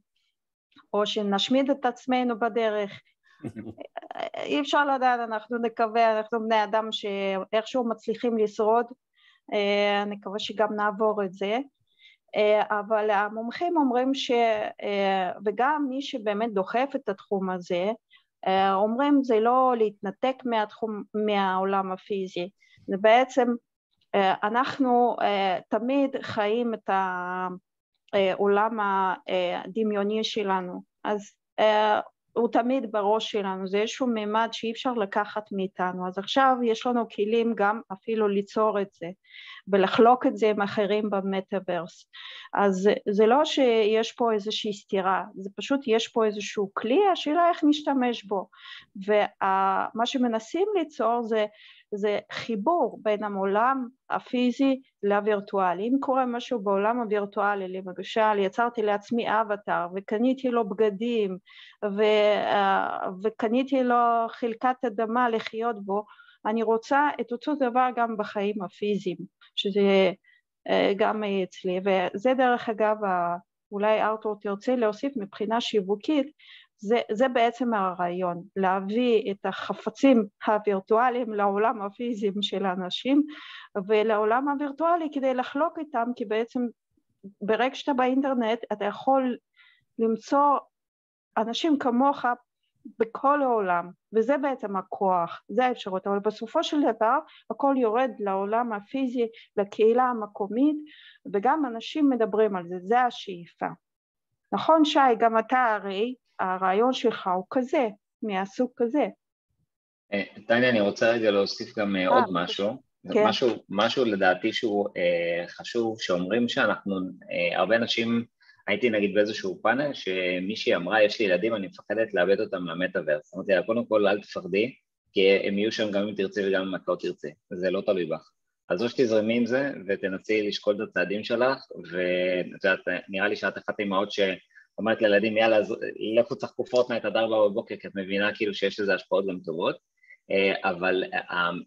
או שנשמיד את עצמנו בדרך. אי אפשר לדעת, אנחנו נקווה, אנחנו בני אדם שאיכשהו מצליחים לשרוד, אה, נקווה שגם נעבור את זה. אה, אבל המומחים אומרים ש... אה, וגם מי שבאמת דוחף את התחום הזה, אומרים זה לא להתנתק מהתחום, מהעולם הפיזי, זה בעצם אנחנו תמיד חיים את העולם הדמיוני שלנו, אז הוא תמיד בראש שלנו, זה איזשהו מימד שאי אפשר לקחת מאיתנו, אז עכשיו יש לנו כלים גם אפילו ליצור את זה ולחלוק את זה עם אחרים במטאברס, אז זה לא שיש פה איזושהי סתירה, זה פשוט יש פה איזשהו כלי, השאלה איך נשתמש בו, ומה שמנסים ליצור זה זה חיבור בין העולם הפיזי לווירטואלי. אם קורה משהו בעולם הווירטואלי, למשל יצרתי לעצמי אבטאר וקניתי לו בגדים ו, אה, וקניתי לו חלקת אדמה לחיות בו, אני רוצה את אותו דבר גם בחיים הפיזיים, שזה אה, גם אצלי, וזה דרך אגב, אולי ארתור תרצה להוסיף מבחינה שיווקית, זה, זה בעצם הרעיון, להביא את החפצים הווירטואליים לעולם הפיזיים של האנשים ולעולם הווירטואלי כדי לחלוק איתם כי בעצם ברגע שאתה באינטרנט אתה יכול למצוא אנשים כמוך בכל העולם וזה בעצם הכוח, זה האפשרות. אבל בסופו של דבר הכל יורד לעולם הפיזי, לקהילה המקומית וגם אנשים מדברים על זה, זה השאיפה. נכון שי, גם אתה הרי הרעיון שלך הוא כזה, מהסוג כזה. אה, טניה, אני רוצה רגע להוסיף גם אה, עוד אה, משהו. כן. משהו, משהו לדעתי שהוא אה, חשוב, שאומרים שאנחנו, אה, הרבה אנשים, הייתי נגיד באיזשהו פאנל, שמישהי אמרה, יש לי ילדים, אני מפחדת לאבד אותם למטאוורס. אמרתי לה, קודם כל אל תפחדי, כי הם יהיו שם גם אם תרצי וגם אם את לא תרצי, זה לא תלוי בך. אז או שתזרמי עם זה ותנסי לשקול את הצעדים שלך, ואת יודעת, נראה לי שאת אחת האימהות ש... אומרת לילדים יאללה לכו תשחקו פורטנייט עד ארבע בבוקר כי את מבינה כאילו שיש לזה השפעות גם טובות. אה, אבל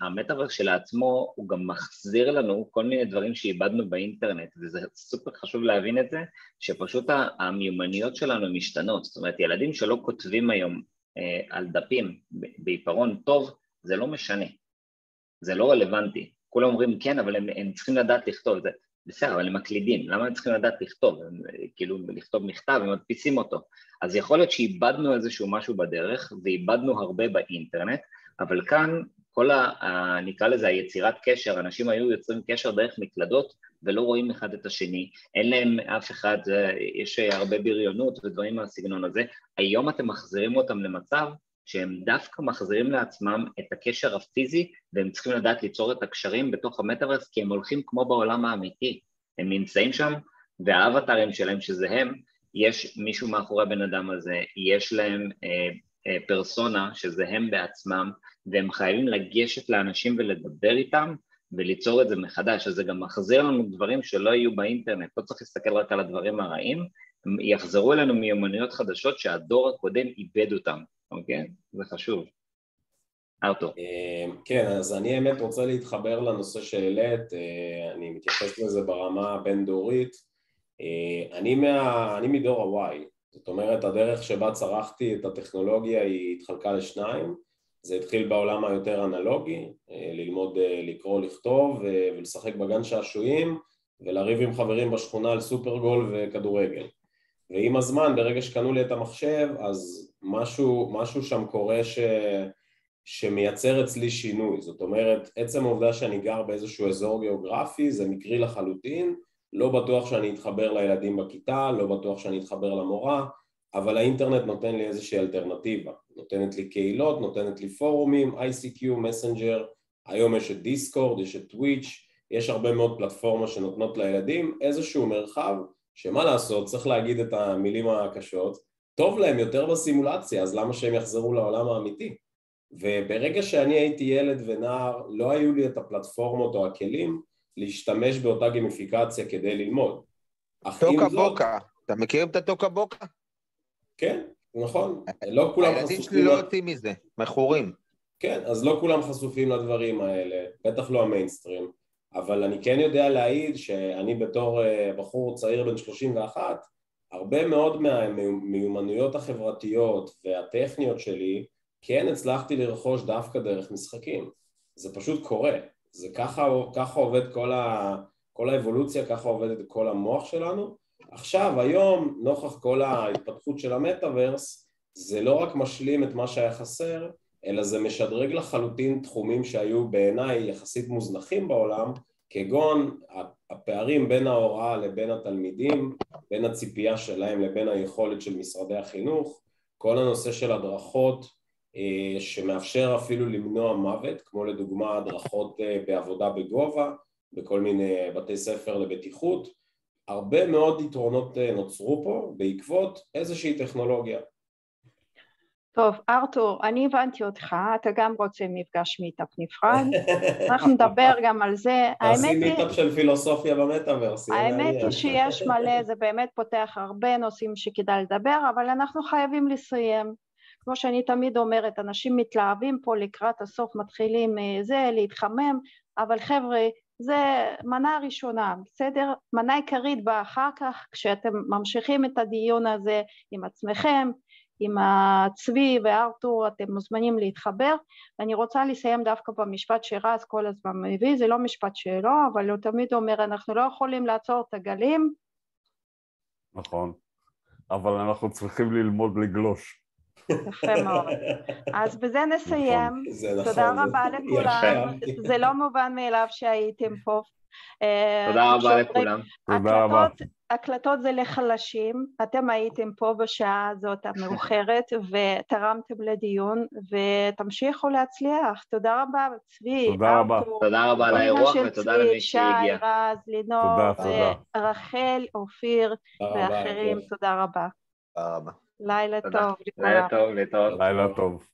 המטאוורס שלעצמו הוא גם מחזיר לנו כל מיני דברים שאיבדנו באינטרנט וזה סופר חשוב להבין את זה שפשוט המיומנויות שלנו משתנות. זאת אומרת ילדים שלא כותבים היום אה, על דפים בעיפרון טוב זה לא משנה. זה לא רלוונטי. כולם אומרים כן אבל הם, הם צריכים לדעת לכתוב את זה בסדר, אבל הם מקלידים, למה הם צריכים לדעת לכתוב? הם, כאילו, לכתוב מכתב, הם מדפיסים אותו. אז יכול להיות שאיבדנו איזשהו משהו בדרך, ואיבדנו הרבה באינטרנט, אבל כאן כל ה... ה נקרא לזה היצירת קשר, אנשים היו יוצרים קשר דרך מקלדות ולא רואים אחד את השני, אין להם אף אחד, יש הרבה בריונות ודברים מהסגנון הזה, היום אתם מחזירים אותם למצב שהם דווקא מחזירים לעצמם את הקשר הפיזי והם צריכים לדעת ליצור את הקשרים בתוך המטאוורס כי הם הולכים כמו בעולם האמיתי, הם נמצאים שם והאבטרים שלהם שזה הם, יש מישהו מאחורי הבן אדם הזה, יש להם אה, אה, פרסונה שזה הם בעצמם והם חייבים לגשת לאנשים ולדבר איתם וליצור את זה מחדש, אז זה גם מחזיר לנו דברים שלא יהיו באינטרנט, לא צריך להסתכל רק על הדברים הרעים, יחזרו אלינו מיומנויות חדשות שהדור הקודם איבד אותם אוקיי? זה חשוב. ארתור. אה, כן, אז אני האמת רוצה להתחבר לנושא שהעלית, אה, אני מתייחס לזה ברמה הבין-דורית. אה, אני, מה, אני מדור ה-Y, זאת אומרת הדרך שבה צרכתי את הטכנולוגיה היא התחלקה לשניים, זה התחיל בעולם היותר אנלוגי, ללמוד לקרוא, לכתוב ולשחק בגן שעשועים ולריב עם חברים בשכונה על סופרגול וכדורגל. ועם הזמן, ברגע שקנו לי את המחשב, אז משהו, משהו שם קורה ש, שמייצר אצלי שינוי, זאת אומרת עצם העובדה שאני גר באיזשהו אזור גיאוגרפי זה מקרי לחלוטין, לא בטוח שאני אתחבר לילדים בכיתה, לא בטוח שאני אתחבר למורה, אבל האינטרנט נותן לי איזושהי אלטרנטיבה, נותנת לי קהילות, נותנת לי פורומים, ICQ, מסנג'ר, היום יש את דיסקורד, יש את טוויץ', יש הרבה מאוד פלטפורמה שנותנות לילדים איזשהו מרחב שמה לעשות, צריך להגיד את המילים הקשות, טוב להם יותר בסימולציה, אז למה שהם יחזרו לעולם האמיתי? וברגע שאני הייתי ילד ונער, לא היו לי את הפלטפורמות או הכלים להשתמש באותה גימיפיקציה כדי ללמוד. טוקה בוקה, אתה מכיר את הטוקה בוקה? כן, נכון. לא כולם חשופים... הילדים שלי לא יוצאים מזה, מכורים. כן, אז לא כולם חשופים לדברים האלה, בטח לא המיינסטרים, אבל אני כן יודע להעיד שאני בתור אה, בחור צעיר בן 31, הרבה מאוד מהמיומנויות החברתיות והטכניות שלי כן הצלחתי לרכוש דווקא דרך משחקים. זה פשוט קורה. זה ככה, ככה עובד כל, ה, כל האבולוציה, ככה עובד כל המוח שלנו. עכשיו, היום, נוכח כל ההתפתחות של המטאוורס, זה לא רק משלים את מה שהיה חסר, אלא זה משדרג לחלוטין תחומים שהיו בעיניי יחסית מוזנחים בעולם, כגון הפערים בין ההוראה לבין התלמידים, בין הציפייה שלהם לבין היכולת של משרדי החינוך, כל הנושא של הדרכות אה, שמאפשר אפילו למנוע מוות, כמו לדוגמה הדרכות אה, בעבודה בגובה, בכל מיני בתי ספר לבטיחות, הרבה מאוד יתרונות אה, נוצרו פה בעקבות איזושהי טכנולוגיה. טוב, ארתור, אני הבנתי אותך, אתה גם רוצה מפגש מיטאפ נפרד, אנחנו נדבר גם על זה. תעשי מיטאפ של פילוסופיה במטאוורס. האמת היא שיש מלא, זה באמת פותח הרבה נושאים שכדאי לדבר, אבל אנחנו חייבים לסיים. כמו שאני תמיד אומרת, אנשים מתלהבים פה לקראת הסוף, מתחילים אה, זה, להתחמם, אבל חבר'ה, זה מנה ראשונה, בסדר? מנה עיקרית באה אחר כך, כשאתם ממשיכים את הדיון הזה עם עצמכם, עם הצבי וארתור, אתם מוזמנים להתחבר. ואני רוצה לסיים דווקא במשפט שרז כל הזמן מביא, זה לא משפט שלו, אבל הוא תמיד אומר, אנחנו לא יכולים לעצור את הגלים. נכון, אבל אנחנו צריכים ללמוד לגלוש. יפה מאוד. אז בזה נסיים. נכון. תודה נכון, רבה לכולם. זה לא מובן מאליו שהייתם פה. אה, תודה רבה לכולם. תודה רבה. הקלטות זה לחלשים, אתם הייתם פה בשעה הזאת המאוחרת ותרמתם לדיון ותמשיכו להצליח. תודה רבה צבי, תודה רבה. תודה רבה על האירוח ותודה למי שהגיע. שי, רז, לינור, רחל, אופיר ואחרים, תודה רבה. תודה רבה. לילה טוב לילה טוב. לילה טוב.